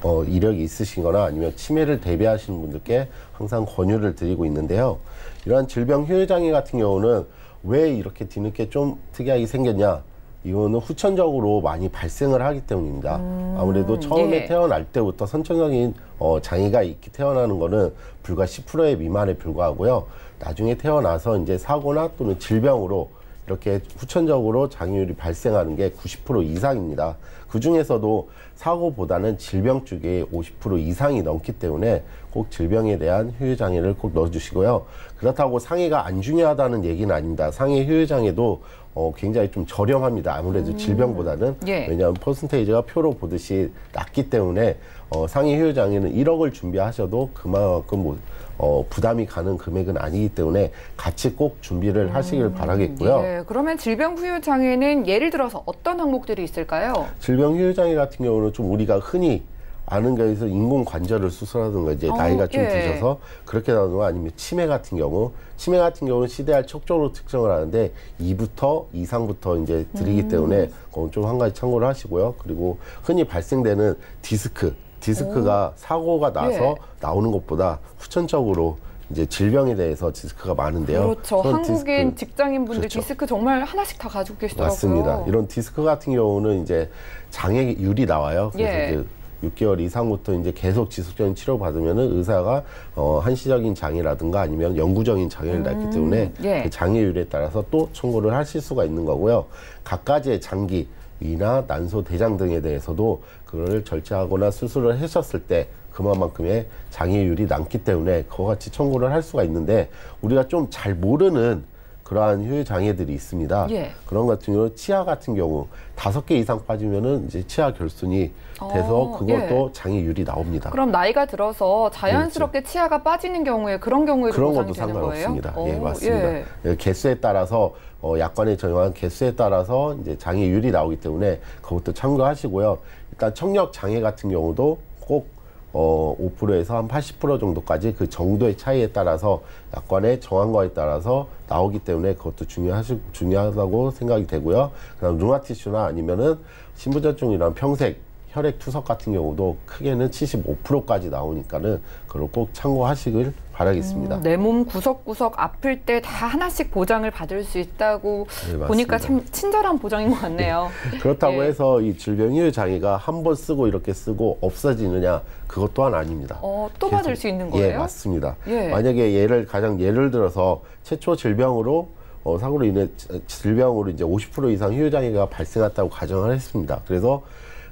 S4: 어, 이력이 있으시거나 아니면 치매를 대비하시는 분들께 항상 권유를 드리고 있는데요. 이러한 질병 후유장애 같은 경우는 왜 이렇게 뒤늦게 좀 특이하게 생겼냐? 이거는 후천적으로 많이 발생을 하기 때문입니다. 아무래도 처음에
S2: 예.
S4: 태어날 때부터 선천적인 어, 장애가 있기 태어나는 거는 불과 10%의 미만에 불과하고요. 나중에 태어나서 이제 사고나 또는 질병으로 이렇게 후천적으로 장애율이 발생하는 게 90% 이상입니다. 그 중에서도 사고보다는 질병 쪽에 50% 이상이 넘기 때문에 꼭 질병에 대한 후유 장애를 꼭 넣어주시고요. 그렇다고 상해가 안 중요하다는 얘기는 아닙니다. 상해 후유 장애도 어, 굉장히 좀 저렴합니다. 아무래도 질병보다는
S2: 예.
S4: 왜냐하면 퍼센테이지가 표로 보듯이 낮기 때문에 어, 상해 후유 장애는 1억을 준비하셔도 그만큼 뭐, 어, 부담이 가는 금액은 아니기 때문에 같이 꼭 준비를 하시길 바라겠고요.
S2: 예, 그러면 질병 후유 장애는 예를 들어서 어떤 항목들이 있을까요?
S4: 질병 후유 장애 같은 경우는 좀 우리가 흔히 아는 거에서 인공 관절을 수술하든가 이제
S2: 어,
S4: 나이가 좀
S2: 예.
S4: 드셔서 그렇게 나오거나 아니면 치매 같은 경우 치매 같은 경우는 CDR 척조로 특정을 하는데 2부터 이상부터 이제 드리기
S2: 음.
S4: 때문에 그건 좀 한 가지 참고를 하시고요. 그리고 흔히 발생되는 디스크 디스크가 사고가 나서
S2: 예.
S4: 나오는 것보다 후천적으로 이제 질병에 대해서 디스크가 많은데요.
S2: 그렇죠. 한국인
S4: 디스크-
S2: 직장인분들
S4: 그렇죠.
S2: 디스크 정말 하나씩 다 가지고 계시더라고요.
S4: 맞습니다. 이런 디스크 같은 경우는 이제 장애율이 나와요. 그래서
S2: 예.
S4: 이제 6개월 이상부터 이제 계속 지속적인 치료 받으면은 의사가 어 한시적인 장애라든가 아니면 영구적인 장애를 낳기 때문에
S2: 예.
S4: 그 장애율에 따라서 또 청구를 하실 수가 있는 거고요. 각가지의 장기 위나 난소, 대장 등에 대해서도 그걸 절제하거나 수술을 하셨을 때 그만큼의 장애율이 남기 때문에 그와 같이 청구를 할 수가 있는데 우리가 좀 잘 모르는 그러한 후유 장애들이 있습니다.
S2: 예.
S4: 그런 같은 경우 치아 같은 경우 다섯 개 이상 빠지면은 이제 치아 결손이 돼서
S2: 어,
S4: 그것도 장애율이 나옵니다.
S2: 그럼 나이가 들어서 자연스럽게 치아가 빠지는 경우에 그런 경우에도
S4: 그런 것도? 상관없습니다. 예,
S2: 오,
S4: 맞습니다.
S2: 예.
S4: 예, 개수에 따라서 어, 약관에 정한 개수에 따라서 이제 장애율이 나오기 때문에 그것도 참고하시고요. 일단 청력 장애 같은 경우도 꼭 어, 5%에서 한 80% 정도까지 그 정도의 차이에 따라서 약관의 정한 거에 따라서 나오기 때문에 그것도 중요하시, 중요하다고 생각이 되고요. 그 다음 루마티슈나 아니면은 신부전증이란 평색 혈액 투석 같은 경우도 크게는 75%까지 나오니까는 그걸 꼭 참고하시길 바라겠습니다.
S2: 내몸 구석구석 아플 때 다 하나씩 보장을 받을 수 있다고
S4: 네,
S2: 보니까. 참 친절한 보장인 것 같네요.
S4: 그렇다고
S2: 예.
S4: 해서 이 질병 후유 장애가 한 번 쓰고 이렇게 쓰고 없어지느냐 그것 또한 아닙니다.
S2: 어, 또
S4: 계속-
S2: 받을 수 있는 거예요?
S4: 예, 맞습니다.
S2: 예.
S4: 만약에 예를 가장 예를 들어서 최초 질병으로 어, 사고로 인해 지- 질병으로 이제 50% 이상 후유 장애가 발생했다고 가정을 했습니다. 그래서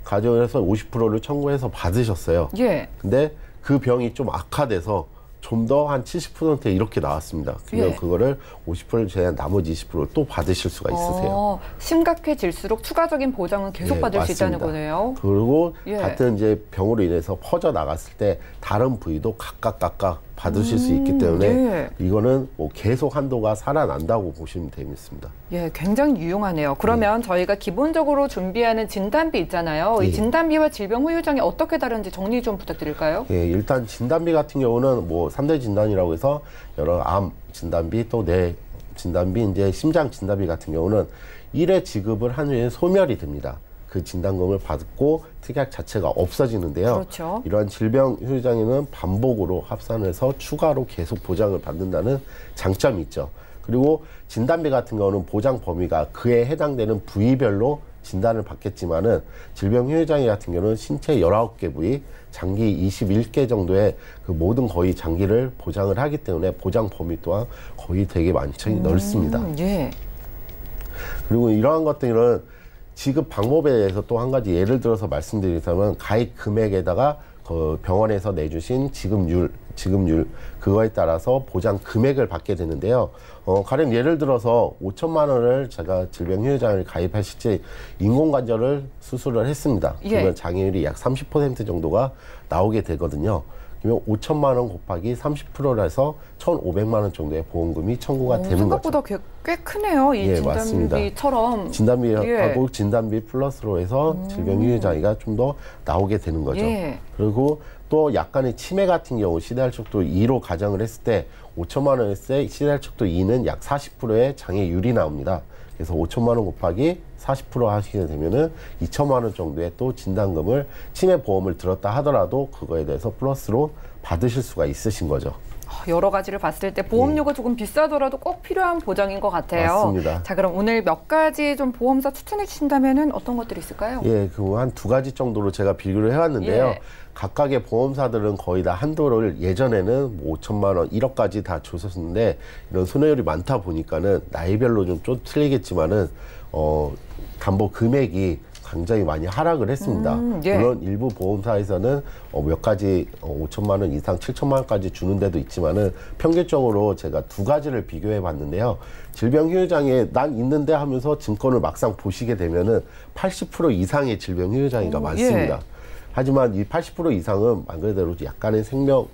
S4: 가정을 해서 50%를 청구해서 받으셨어요.
S2: 예.
S4: 근데 그 병이 좀 악화돼서 좀 더 한 70% 이렇게 나왔습니다. 그러면
S2: 예.
S4: 그거를 50%를 제한 나머지 20%를 또 받으실 수가 있으세요.
S2: 어, 심각해질수록 추가적인 보장은 계속
S4: 예,
S2: 받을 수 있다는
S4: 맞습니다.
S2: 거네요.
S4: 그리고
S2: 예.
S4: 같은 이제 병으로 인해서 퍼져 나갔을 때 다른 부위도 각각 각각 받으실 수 있기 때문에
S2: 예.
S4: 이거는 뭐 계속 한도가 살아난다고 보시면 되겠습니다.
S2: 예, 굉장히 유용하네요. 그러면 저희가 기본적으로 준비하는 진단비 있잖아요. 이
S4: 예.
S2: 진단비와 질병 후유장이 어떻게 다른지 정리 좀 부탁드릴까요?
S4: 예, 일단 진단비 같은 경우는 뭐 3대 진단이라고 해서 여러 암 진단비 또 뇌 진단비 이제 심장 진단비 같은 경우는 일회 지급을 한 후에 소멸이 됩니다. 그 진단금을 받고 특약 자체가 없어지는데요.
S2: 그렇죠.
S4: 이러한 질병 후유장애는 반복으로 합산해서 추가로 계속 보장을 받는다는 장점이 있죠. 그리고 진단비 같은 경우는 보장 범위가 그에 해당되는 부위별로 진단을 받겠지만은 질병 후유장애 같은 경우는 신체 19개 부위, 장기 21개 정도의 그 모든 거의 장기를 보장을 하기 때문에 보장 범위 또한 거의 되게 많이 넓습니다.
S2: 음, 예.
S4: 그리고 이러한 것들은 지급 방법에 대해서 또 한 가지 예를 들어서 말씀드리자면 가입 금액에다가 그 병원에서 내주신 지급률 지급률 그거에 따라서 보장 금액을 받게 되는데요. 어, 가령 예를 들어서 5천만 원을 제가 질병휴회장을 가입하실 때 인공관절을 수술을 했습니다.
S2: 예.
S4: 그러면 장애율이 약 30% 정도가 나오게 되거든요. 그러면 5천만 원 곱하기 30%라 해서 1,500만 원 정도의 보험금이 청구가
S2: 어,
S4: 되는 거죠.
S2: 생각보다 꽤, 꽤 크네요. 이
S4: 예, 맞습니다.
S2: 진단비처럼.
S4: 진단비하고
S2: 예.
S4: 진단비 플러스로 해서 질병유해 장애가 좀 더 나오게 되는 거죠.
S2: 예.
S4: 그리고 또 약간의 치매 같은 경우 시대할척도 2로 가정을 했을 때 5천만 원 했을 때 시대할척도 2는 약 40%의 장애율이 나옵니다. 그래서 5천만 원 곱하기 40% 하시게 되면은 2천만 원 정도의 또 진단금을 치매 보험을 들었다 하더라도 그거에 대해서 플러스로 받으실 수가 있으신 거죠.
S2: 여러 가지를 봤을 때 보험료가 조금 비싸더라도 꼭 필요한 보장인 것 같아요.
S4: 네. 맞습니다.
S2: 자, 그럼 오늘 몇 가지 좀 보험사 추천해 주신다면은 어떤 것들이 있을까요?
S4: 예, 그 한 두 가지 정도로 제가 비교를 해왔는데요.
S2: 예.
S4: 각각의 보험사들은 거의 다 한도를 예전에는 뭐 5천만 원, 1억까지 다 줬었는데 이런 손해율이 많다 보니까는 나이별로 좀, 좀 틀리겠지만은 어 담보 금액이 굉장히 많이 하락을 했습니다.
S2: 음, 예.
S4: 물론 일부 보험사에서는 어, 몇 가지 어, 5천만 원 이상, 7천만 원까지 주는 데도 있지만은 평균적으로 제가 두 가지를 비교해 봤는데요. 질병 휴유장애 난 있는데 하면서 증권을 막상 보시게 되면은 80% 이상의 질병 휴유장애가
S2: 오,
S4: 많습니다.
S2: 예.
S4: 하지만 이 80% 이상은 말 그대로 약간의 생명의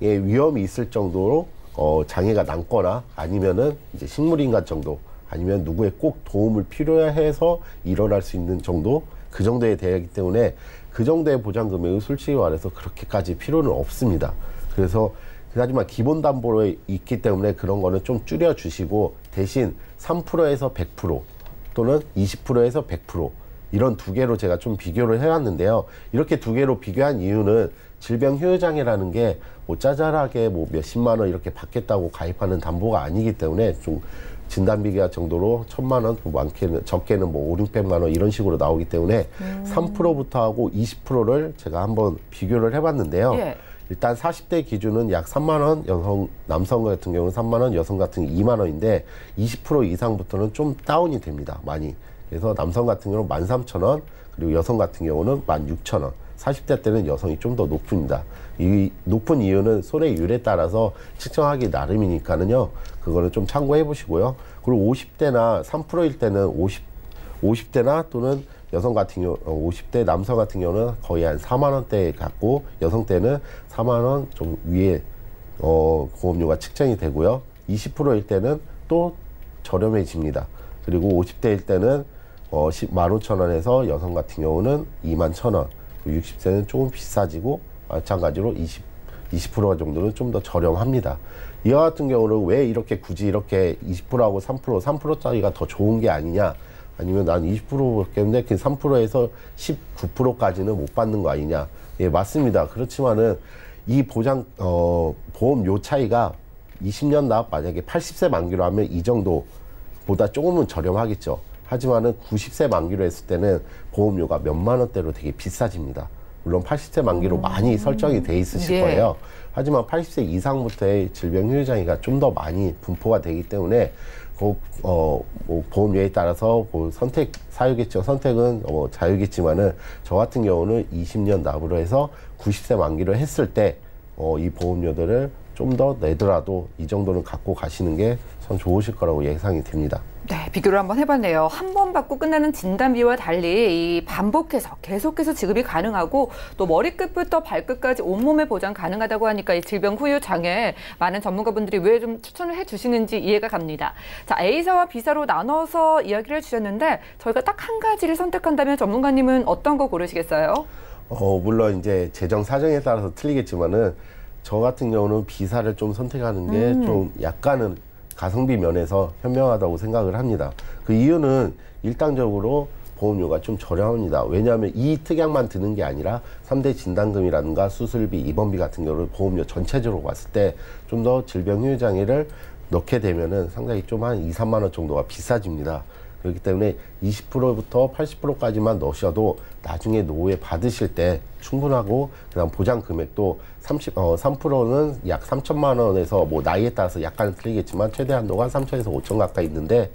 S4: 위험이 있을 정도로 어, 장애가 남거나 아니면은 이제 식물인간 정도 아니면 누구의 꼭 도움을 필요해서 일어날 수 있는 정도 그 정도에 되기 때문에 그 정도의 보장 금액은 솔직히 말해서 그렇게까지 필요는 없습니다. 그래서 하지만 기본 담보로 있기 때문에 그런 거는 좀 줄여 주시고 대신 3%에서 100% 또는 20%에서 100% 이런 두 개로 제가 좀 비교를 해왔는데요. 이렇게 두 개로 비교한 이유는 질병 휴유장애라는 게 뭐 짜잘하게 뭐 몇십만 원 이렇게 받겠다고 가입하는 담보가 아니기 때문에 좀 진단비가 정도로 천만 원, 뭐 많게는 적게는 뭐 오, 육백만 원 이런 식으로 나오기 때문에 삼 3%부터 하고 20%를 제가 한번 비교를 해봤는데요.
S2: 예.
S4: 일단 40대 기준은 약 3만 원, 여성 남성 같은 경우는 3만 원, 여성 같은 경우 2만 원인데 20% 이상부터는 좀 다운이 됩니다. 많이. 그래서 남성 같은 경우는 13,000원, 그리고 여성 같은 경우는 16,000원. 40대 때는 여성이 좀 더 높습니다. 이 높은 이유는 손해율에 따라서 측정하기 나름이니까는요. 그거는 좀 참고해 보시고요. 그리고 50대나 3%일 때는 50 50대나 또는 여성 같은 경우 어, 50대 남성 같은 경우는 거의 한 4만 원대 갖고 여성 때는 4만 원 좀 위에 어 보험료가 측정이 되고요. 20%일 때는 또 저렴해집니다. 그리고 50대일 때는 어 10만 5천 원에서 여성 같은 경우는 2만 천 원, 60세는 조금 비싸지고 마찬가지로 20 20% 정도는 좀 더 저렴합니다. 이와 같은 경우는 왜 이렇게 굳이 이렇게 20%하고 3% 3%짜리가 더 좋은 게 아니냐? 아니면 난 20%겠는데 그 3%에서 19%까지는 못 받는 거 아니냐? 예, 맞습니다. 그렇지만은 이 보장 어 보험료 차이가 20년 납 만약에 80세 만기로 하면 이 정도보다 조금은 저렴하겠죠. 하지만은 90세 만기로 했을 때는 보험료가 몇만 원대로 되게 비싸집니다. 물론 80세 만기로 많이 설정이 돼 있으실
S2: 예.
S4: 거예요. 하지만 80세 이상부터의 질병 후유장애가 좀 더 많이 분포가 되기 때문에 그, 어, 뭐 보험료에 따라서 뭐 선택 사유겠죠. 선택은 어, 자유겠지만은 저 같은 경우는 20년 납으로 해서 90세 만기로 했을 때 어, 이 보험료들을 좀 더 내더라도 이 정도는 갖고 가시는 게참 좋으실 거라고 예상이 됩니다.
S2: 네, 비교를 한번 해봤네요. 한 번 받고 끝나는 진단비와 달리 이 반복해서 계속해서 지급이 가능하고 또 머리끝부터 발끝까지 온몸에 보장 가능하다고 하니까 이 질병 후유 장애 많은 전문가분들이 왜 좀 추천을 해주시는지 이해가 갑니다. 자, A사와 B사로 나눠서 이야기를 해주셨는데 저희가 딱 한 가지를 선택한다면 전문가님은 어떤 거 고르시겠어요?
S4: 어, 물론 이제 재정 사정에 따라서 틀리겠지만은 저 같은 경우는 비사를 좀 선택하는 게좀 약간은 가성비 면에서 현명하다고 생각을 합니다. 그 이유는 일당적으로 보험료가 좀 저렴합니다. 왜냐하면 이 특약만 드는 게 아니라 삼대 진단금이라든가 수술비, 입원비 같은 경우를 보험료 전체적으로 봤을 때 좀 더 질병 후유 장애를 넣게 되면은 상당히 좀 한 2, 3만 원 정도가 비싸집니다. 그렇기 때문에 20%부터 80%까지만 넣으셔도 나중에 노후에 받으실 때 충분하고 그다음 보장 금액도 30, 어, 3%는 약 3천만 원에서 뭐 나이에 따라서 약간 틀리겠지만 최대 한도가 3천에서 5천 가까이 있는데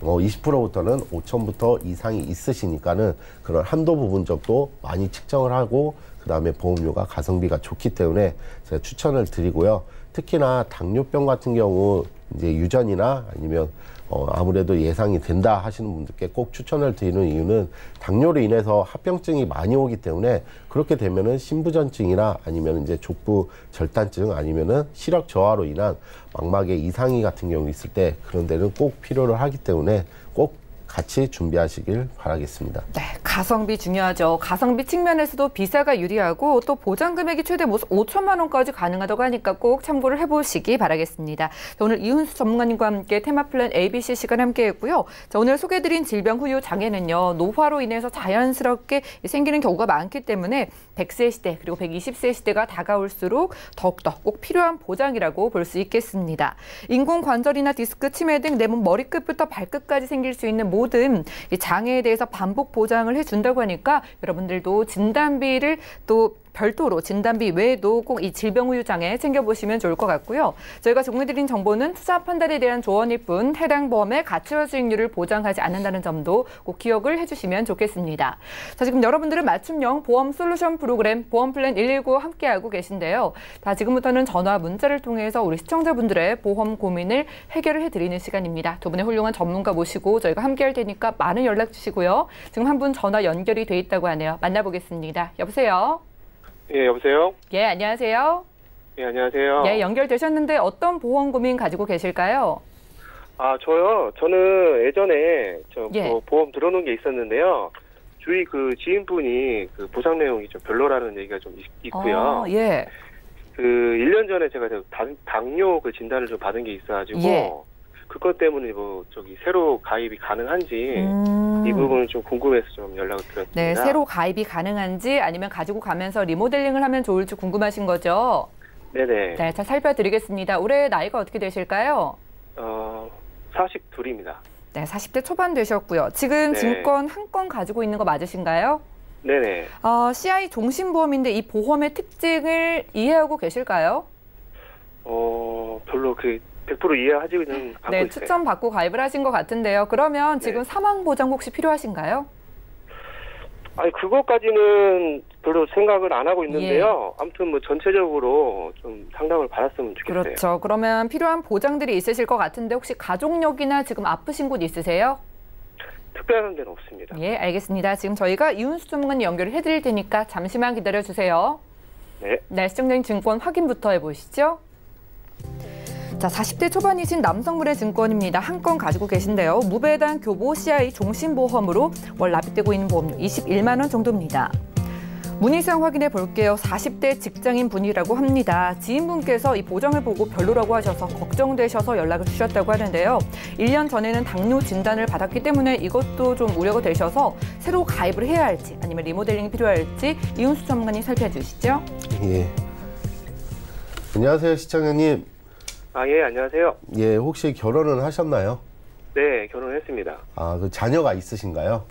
S4: 어, 20%부터는 5천부터 이상이 있으시니까는 그런 한도 부분 정도 많이 측정을 하고 그 다음에 보험료가 가성비가 좋기 때문에 제가 추천을 드리고요. 특히나 당뇨병 같은 경우 이제 유전이나 아니면 어, 아무래도 예상이 된다 하시는 분들께 꼭 추천을 드리는 이유는 당뇨로 인해서 합병증이 많이 오기 때문에 그렇게 되면은 신부전증이나 아니면 이제 족부 절단증 아니면은 시력 저하로 인한 망막의 이상이 같은 경우 있을 때 그런 데는 꼭 필요를 하기 때문에 꼭 같이 준비하시길 바라겠습니다.
S2: 네, 가성비 중요하죠. 가성비 측면에서도 B사가 유리하고 또 보장 금액이 최대 5천만 원까지 가능하다고 하니까 꼭 참고를 해보시기 바라겠습니다. 자, 오늘 이훈수 전문가님과 함께 테마 플랜 ABC 시간 함께했고요. 자, 오늘 소개해드린 질병 후유 장애는요 노화로 인해서 자연스럽게 생기는 경우가 많기 때문에 100세 시대 그리고 120세 시대가 다가올수록 더욱더 꼭 필요한 보장이라고 볼 수 있겠습니다. 인공 관절이나 디스크 치매 등 내 몸 머리끝부터 발끝까지 생길 수 있는 모든 장애에 대해서 반복 보장을 해준다고 하니까 여러분들도 진단비를 또 별도로 진단비 외에도 꼭 이 질병 후유 장애 챙겨보시면 좋을 것 같고요. 저희가 정리드린 정보는 투자 판단에 대한 조언일 뿐 해당 보험의 가치와 수익률을 보장하지 않는다는 점도 꼭 기억을 해주시면 좋겠습니다. 자, 지금 여러분들은 맞춤형 보험 솔루션 프로그램 보험 플랜 119 함께하고 계신데요. 자, 지금부터는 전화 문자를 통해서 우리 시청자분들의 보험 고민을 해결을 해드리는 시간입니다. 두 분의 훌륭한 전문가 모시고 저희가 함께할 테니까 많은 연락 주시고요. 지금 한 분 전화 연결이 돼 있다고 하네요. 만나보겠습니다. 여보세요.
S5: 예, 여보세요?
S2: 예, 안녕하세요.
S5: 예, 안녕하세요.
S2: 예, 연결되셨는데 어떤 보험 고민 가지고 계실까요?
S5: 아, 저요? 저는 예전에 저
S2: 예.
S5: 뭐 보험 들어놓은 게 있었는데요. 주위 그 지인분이 그 보상 내용이 좀 별로라는 얘기가 좀 있, 고요
S2: 아, 예.
S5: 그 1년 전에 제가 저 당, 당뇨 그 진단을 좀 받은 게 있어가지고
S2: 예.
S5: 그것 때문에 뭐 저기 새로 가입이 가능한지
S2: 음.
S5: 이 부분을 좀 궁금해서 좀 연락을 드렸습니다.
S2: 네, 새로 가입이 가능한지 아니면 가지고 가면서 리모델링을 하면 좋을지 궁금하신 거죠?
S5: 네네.
S2: 네, 잘 살펴드리겠습니다. 올해 나이가 어떻게 되실까요?
S5: 어, 42입니다.
S2: 네, 40대 초반 되셨고요. 지금
S5: 네.
S2: 증권 한 건 가지고 있는 거 맞으신가요?
S5: 네네.
S2: 어, CI 종신보험인데 이 보험의 특징을 이해하고 계실까요?
S5: 어, 별로 그 100% 이해하지는 않고
S2: 네,
S5: 있어요.
S2: 추천 받고 가입을 하신 것 같은데요. 그러면
S5: 네.
S2: 지금 사망 보장 혹시 필요하신가요?
S5: 아니 그것까지는 별로 생각을 안 하고 있는데요. 아무튼 뭐 전체적으로 좀 상담을 받았으면 좋겠어요.
S2: 그렇죠. 그러면 필요한 보장들이 있으실 것 같은데 혹시 가족력이나 지금 아프신 곳 있으세요?
S5: 특별한 데는 없습니다.
S2: 예, 알겠습니다. 지금 저희가 이훈수 전문가님 연결을 해드릴 테니까 잠시만 기다려 주세요.
S5: 네.
S2: 네, 시청자님 증권 확인부터 해보시죠. 자, 40대 초반이신 남성분의 증권입니다. 한 건 가지고 계신데요. 무배당 교보 CI 종신보험으로 월 납입되고 있는 보험료 21만 원 정도입니다. 문의사항 확인해 볼게요. 40대 직장인 분이라고 합니다. 지인분께서 이 보장을 보고 별로라고 하셔서 걱정되셔서 연락을 주셨다고 하는데요. 1년 전에는 당뇨 진단을 받았기 때문에 이것도 좀 우려가 되셔서 새로 가입을 해야 할지 아니면 리모델링이 필요할지 이훈수 전문가님 살펴주시죠.
S4: 예. 안녕하세요, 시청자님.
S5: 아 예 안녕하세요.
S4: 예, 혹시 결혼은 하셨나요?
S5: 네 결혼했습니다.
S4: 아, 그 자녀가 있으신가요?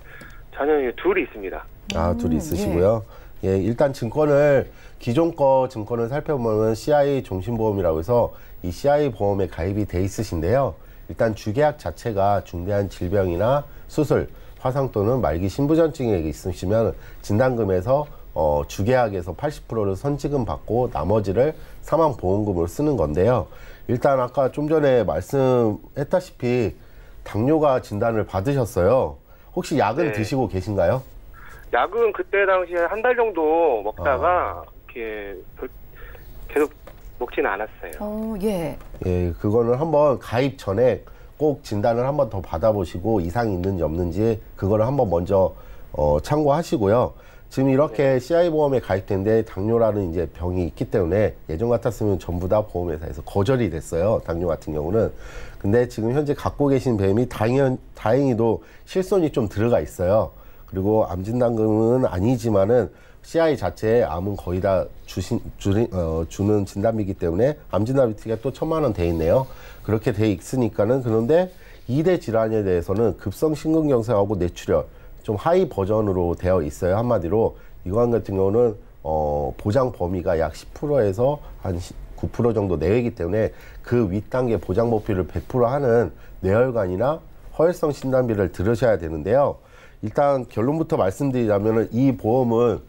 S5: 자녀이 둘이 있습니다.
S4: 아, 둘이 있으시고요. 예, 일단 증권을 기존 거 증권을 살펴보면 CI 종신보험이라고 해서 이 CI 보험에 가입이 돼 있으신데요. 일단 주계약 자체가 중대한 질병이나 수술, 화상 또는 말기 신부전증이 있으시면 진단금에서 어, 주계약에서 80%를 선지금 받고 나머지를 사망보험금으로 쓰는 건데요. 일단 아까 좀 전에 말씀했다시피 당뇨가 진단을 받으셨어요. 혹시 약은
S5: 네.
S4: 드시고 계신가요?
S5: 약은 그때 당시에 한 달 정도 먹다가 이렇게 별- 계속 먹지는 않았어요.
S2: 어, 예.
S4: 예, 그거는 한번 가입 전에 꼭 진단을 한번 더 받아보시고 이상이 있는지 없는지 그거를 한번 먼저 어, 참고하시고요. 지금 이렇게 CI 보험에 가입된데 당뇨라는 이제 병이 있기 때문에 예전 같았으면 전부 다 보험회사에서 거절이 됐어요. 당뇨 같은 경우는. 근데 지금 현재 갖고 계신 뱀이 다행, 다행히도 실손이 좀 들어가 있어요. 그리고 암 진단금은 아니지만은 CI 자체에 암은 거의 다 주신, 주리, 어, 주는 진단비이기 때문에 암 진단비가 또 천만 원 돼 있네요. 그렇게 돼 있으니까는 그런데 이대 질환에 대해서는 급성 심근경색하고 뇌출혈 좀 하위 버전으로 되어 있어요. 한마디로 이거 같은 경우는 어, 보장 범위가 약 10%에서 한 9% 정도 내외이기 때문에 그 윗단계 보장 목표를 100% 하는 뇌혈관이나 허혈성 진단비를 들으셔야 되는데요. 일단 결론부터 말씀드리자면 이 보험은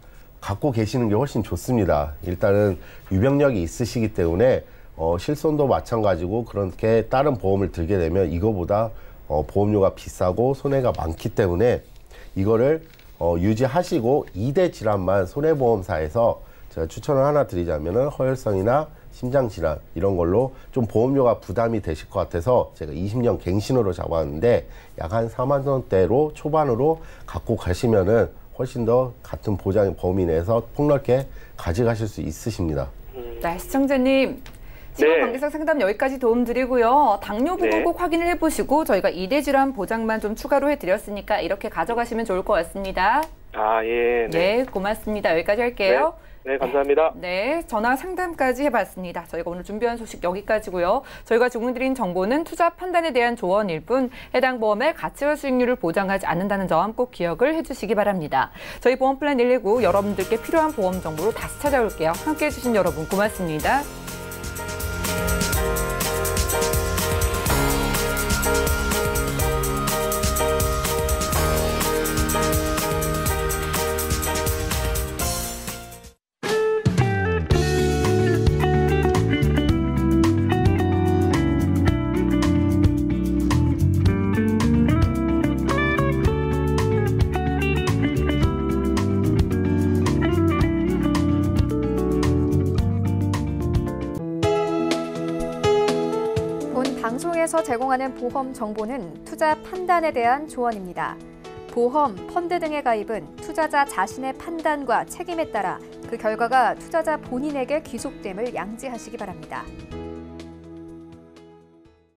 S4: 갖고 계시는 게 훨씬 좋습니다. 일단은 유병력이 있으시기 때문에 어, 실손도 마찬가지고 그렇게 다른 보험을 들게 되면 이거보다 어, 보험료가 비싸고 손해가 많기 때문에 이거를 어, 유지하시고 2대 질환만 손해보험사에서 제가 추천을 하나 드리자면은 허혈성이나 심장 질환 이런 걸로 좀 보험료가 부담이 되실 것 같아서 제가 20년 갱신으로 잡았는데 약 한 4만 원대로 초반으로 갖고 가시면은 훨씬 더 같은 보장 범위 내에서 폭넓게 가져가실 수 있으십니다.
S2: 네, 시청자님. 지금
S5: 네.
S2: 관계상 상담 여기까지 도움 드리고요. 당뇨 부분
S5: 네.
S2: 꼭 확인을 해보시고 저희가 이대 질환 보장만 좀 추가로 해드렸으니까 이렇게 가져가시면 좋을 것 같습니다.
S5: 아, 예.
S2: 네, 고맙습니다. 여기까지 할게요.
S5: 네, 감사합니다.
S2: 네, 전화 상담까지 해봤습니다. 저희가 오늘 준비한 소식 여기까지고요. 저희가 주문드린 정보는 투자 판단에 대한 조언일 뿐 해당 보험의 가치와 수익률을 보장하지 않는다는 점 꼭 기억을 해주시기 바랍니다. 저희 보험 플랜 119 여러분들께 필요한 보험 정보로 다시 찾아올게요. 함께해 주신 여러분 고맙습니다.
S1: 본 제공하는 보험 정보는 투자 판단에 대한 조언입니다. 보험, 펀드 등의 가입은 투자자 자신의 판단과 책임에 따라 그 결과가 투자자 본인에게 귀속됨을 양지하시기 바랍니다.